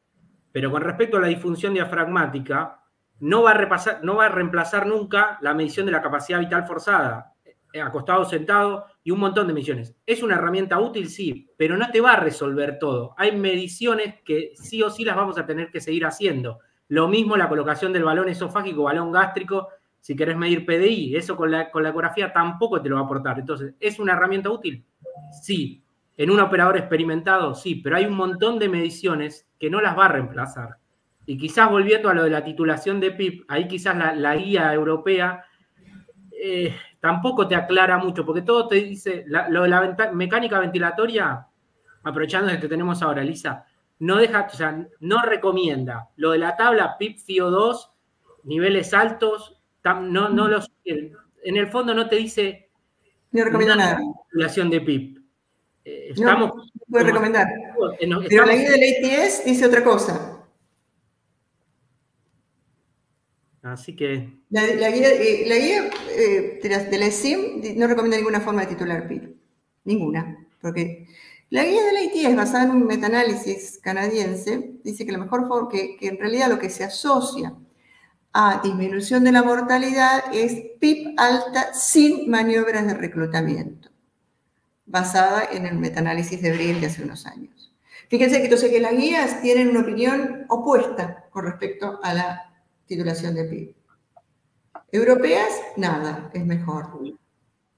Pero con respecto a la disfunción diafragmática, no va a, repasar, no va a reemplazar nunca la medición de la capacidad vital forzada, eh, acostado, sentado y un montón de mediciones. ¿Es una herramienta útil? Sí, pero no te va a resolver todo. Hay mediciones que sí o sí las vamos a tener que seguir haciendo. Lo mismo la colocación del balón esofágico, balón gástrico, si querés medir PDI, eso con la, con la ecografía tampoco te lo va a aportar. Entonces, ¿es una herramienta útil? Sí. ¿En un operador experimentado? Sí, pero hay un montón de mediciones que no las va a reemplazar. Y quizás volviendo a lo de la titulación de PIP, ahí quizás la, guía europea eh, tampoco te aclara mucho, porque todo te dice, lo de la mecánica ventilatoria, aprovechando que tenemos ahora, Lisa, no deja, o sea, no recomienda. Lo de la tabla PIP FIO2, niveles altos, no, no los, en el fondo no te dice. No recomienda nada. de PIP. Eh, estamos. No, puede recomendar. Pero la guía del ATS dice otra cosa. Así que. La, guía, eh, la guía eh, de, la, SIM no recomienda ninguna forma de titular PIP. Ninguna. Porque la guía del ATS, basada en un metaanálisis canadiense, dice que la mejor forma, que, que en realidad lo que se asocia a disminución de la mortalidad es PIB alta sin maniobras de reclutamiento, basada en el metaanálisis de Brill de hace unos años. Fíjense que entonces que las guías tienen una opinión opuesta con respecto a la titulación de PIB. Europeas, nada, es mejor.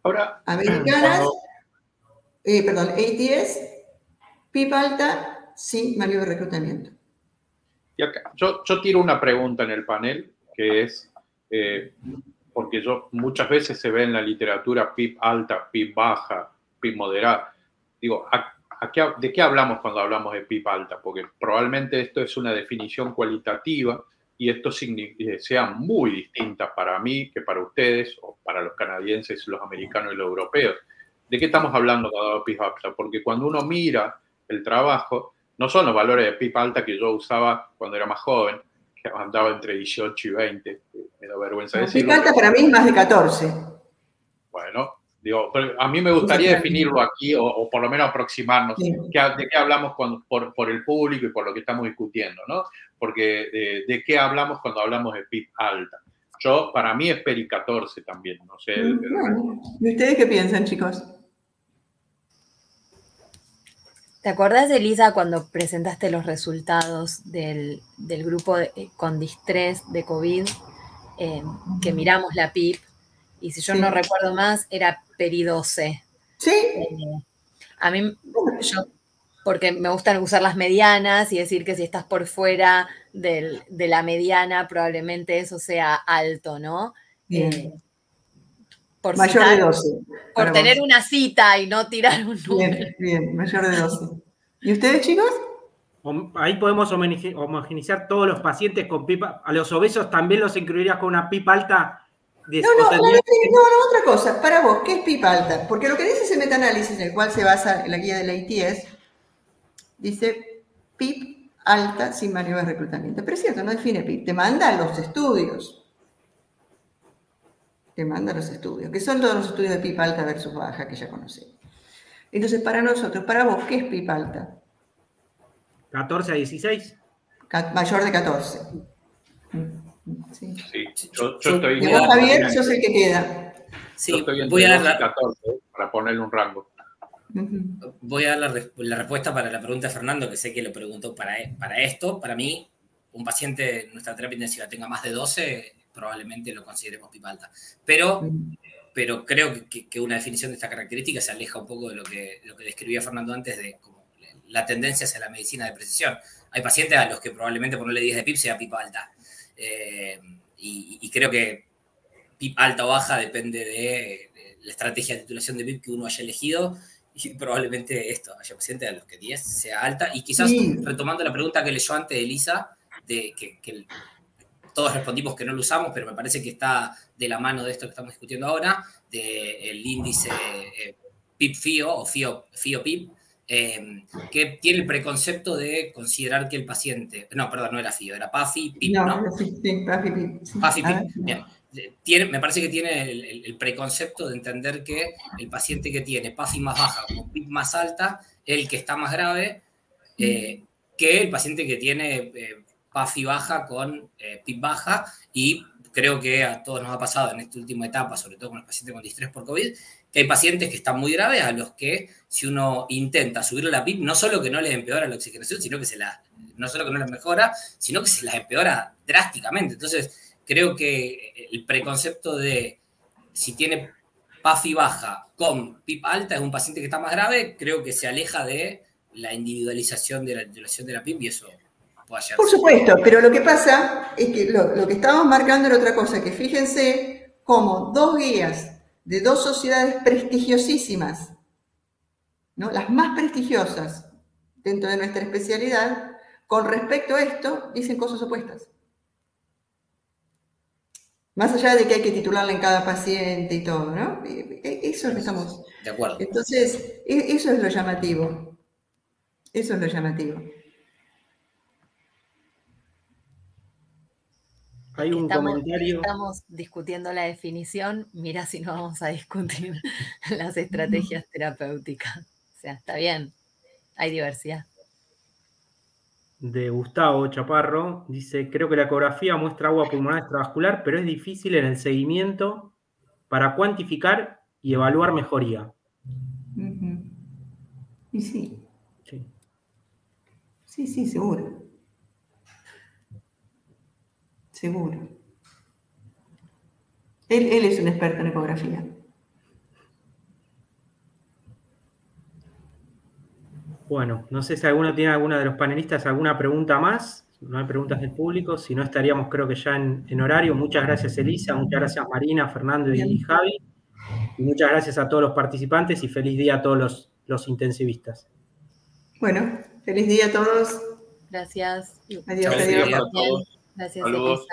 Ahora, Americanas, eh, perdón, ATS, PIB alta sin maniobra de reclutamiento. yo, yo tiro una pregunta en el panel que es, eh, porque yo muchas veces se ve en la literatura PIB alta, PIB baja, PIB moderada. Digo, ¿de qué hablamos cuando hablamos de PIB alta? Porque probablemente esto es una definición cualitativa y esto eh, sea muy distinta para mí que para ustedes o para los canadienses, los americanos y los europeos. ¿De qué estamos hablando cuando PIB alta? Porque cuando uno mira el trabajo, no son los valores de PIB alta que yo usaba cuando era más joven, andaba entre 18 y 20, me da vergüenza decirlo. falta para mí más de 14. Bueno, digo, a mí me gustaría definirlo aquí o, por lo menos aproximarnos de qué hablamos por, por, el público y por lo que estamos discutiendo, ¿no? Porque de, qué hablamos cuando hablamos de PIB alta. Yo, para mí es PERI 14 también, no sé. ¿Y ustedes qué piensan, chicos? ¿Te acordás, Elisa, cuando presentaste los resultados del, grupo eh, con distrés de COVID, eh, que miramos la PIP? Y si yo no recuerdo más, era PERI 12. Sí. Eh, a mí, yo, porque me gustan usar las medianas y decir que si estás por fuera de la mediana, probablemente eso sea alto, ¿no? por mayor de 12. Por tener una cita y no tirar un número. Bien, bien, mayor de 12. ¿Y ustedes, chicos? Ahí podemos homogenizar todos los pacientes con pipa. A los obesos también los incluirías con una pipa alta. No, no, no, no, otra cosa. Para vos, ¿qué es pipa alta? Porque lo que dice ese metaanálisis en el cual se basa la guía de la ITS Dice PIP alta sin maniobra de reclutamiento. Pero es cierto, no define PIP, te manda los estudios. Te manda los estudios, que son todos los estudios de PIP alta versus baja que ya conocemos. Entonces, para nosotros, para vos, ¿qué es PIP alta? 14 a 16. Mayor de 14. Sí, yo, estoy... Y vos, Javier, sos el que queda. Sí, yo estoy voy a dar la... 14 para ponerle un rango. Voy a dar la, respuesta para la pregunta de Fernando, que sé que lo preguntó para, para esto. Para mí, un paciente en nuestra terapia intensiva tenga más de 12, probablemente lo consideremos PIP alta. Pero, pero creo que, una definición de esta característica se aleja un poco de lo que, lo que describía Fernando antes de como la tendencia hacia la medicina de precisión. Hay pacientes a los que probablemente ponerle 10 de PIP sea PIP alta. Eh, y, creo que PIP alta o baja depende de, la estrategia de titulación de PIP que uno haya elegido y probablemente esto, haya pacientes a los que 10 sea alta. Y quizás retomando la pregunta que leyó antes Elisa, de que, todos respondimos que no lo usamos, pero me parece que está de la mano de esto que estamos discutiendo ahora, del índice eh, PIP-FIO o FIO-PIP, Em, que tiene el preconcepto de considerar que el paciente, no, perdón, no era FIO, era PAFI, PIP, ¿no? ¿no? Sí, PAFI, PIP. PAFI, PIP, bien. Tiene, me parece que tiene el, preconcepto de entender que el paciente que tiene PAFI más baja o PIP más alta es el que está más grave eh, que el paciente que tiene eh, PAFI baja con eh, PIP baja y creo que a todos nos ha pasado en esta última etapa, sobre todo con los pacientes con distrés por COVID, que hay pacientes que están muy graves a los que si uno intenta subirle la PIP, no solo que no les empeora la oxigenación, sino que se la, no solo que no les mejora, sino que se las empeora drásticamente. Entonces, creo que el preconcepto de si tiene PAFI baja con PIP alta es un paciente que está más grave, creo que se aleja de la individualización de la titulación de la PIP y eso puede hallarse. Por supuesto, pero lo que pasa es que lo, lo que estábamos marcando era otra cosa, que fíjense cómo dos guías de dos sociedades prestigiosísimas, ¿no? las más prestigiosas dentro de nuestra especialidad, con respecto a esto, dicen cosas opuestas. Más allá de que hay que titularla en cada paciente y todo, ¿no? E, e, eso es lo que estamos. De acuerdo. Entonces, e, eso es lo llamativo. Eso es lo llamativo. Hay un estamos, comentario. Estamos discutiendo la definición, mira si no vamos a discutir las estrategias terapéuticas. O sea, está bien, hay diversidad. De Gustavo Chaparro, dice, creo que la ecografía muestra agua pulmonar extravascular, pero es difícil en el seguimiento para cuantificar y evaluar mejoría. Y sí. Sí, sí, sí seguro. Seguro. Él, es un experto en ecografía. Bueno, no sé si alguno tiene alguna de los panelistas alguna pregunta más. No hay preguntas del público, si no estaríamos creo que ya en, horario. Muchas gracias Elisa, muchas gracias Marina, Fernando y Javi. Y muchas gracias a todos los participantes y feliz día a todos los, los intensivistas. Bueno, feliz día a todos. Gracias. Adiós, adiós. Gracias, Elisa.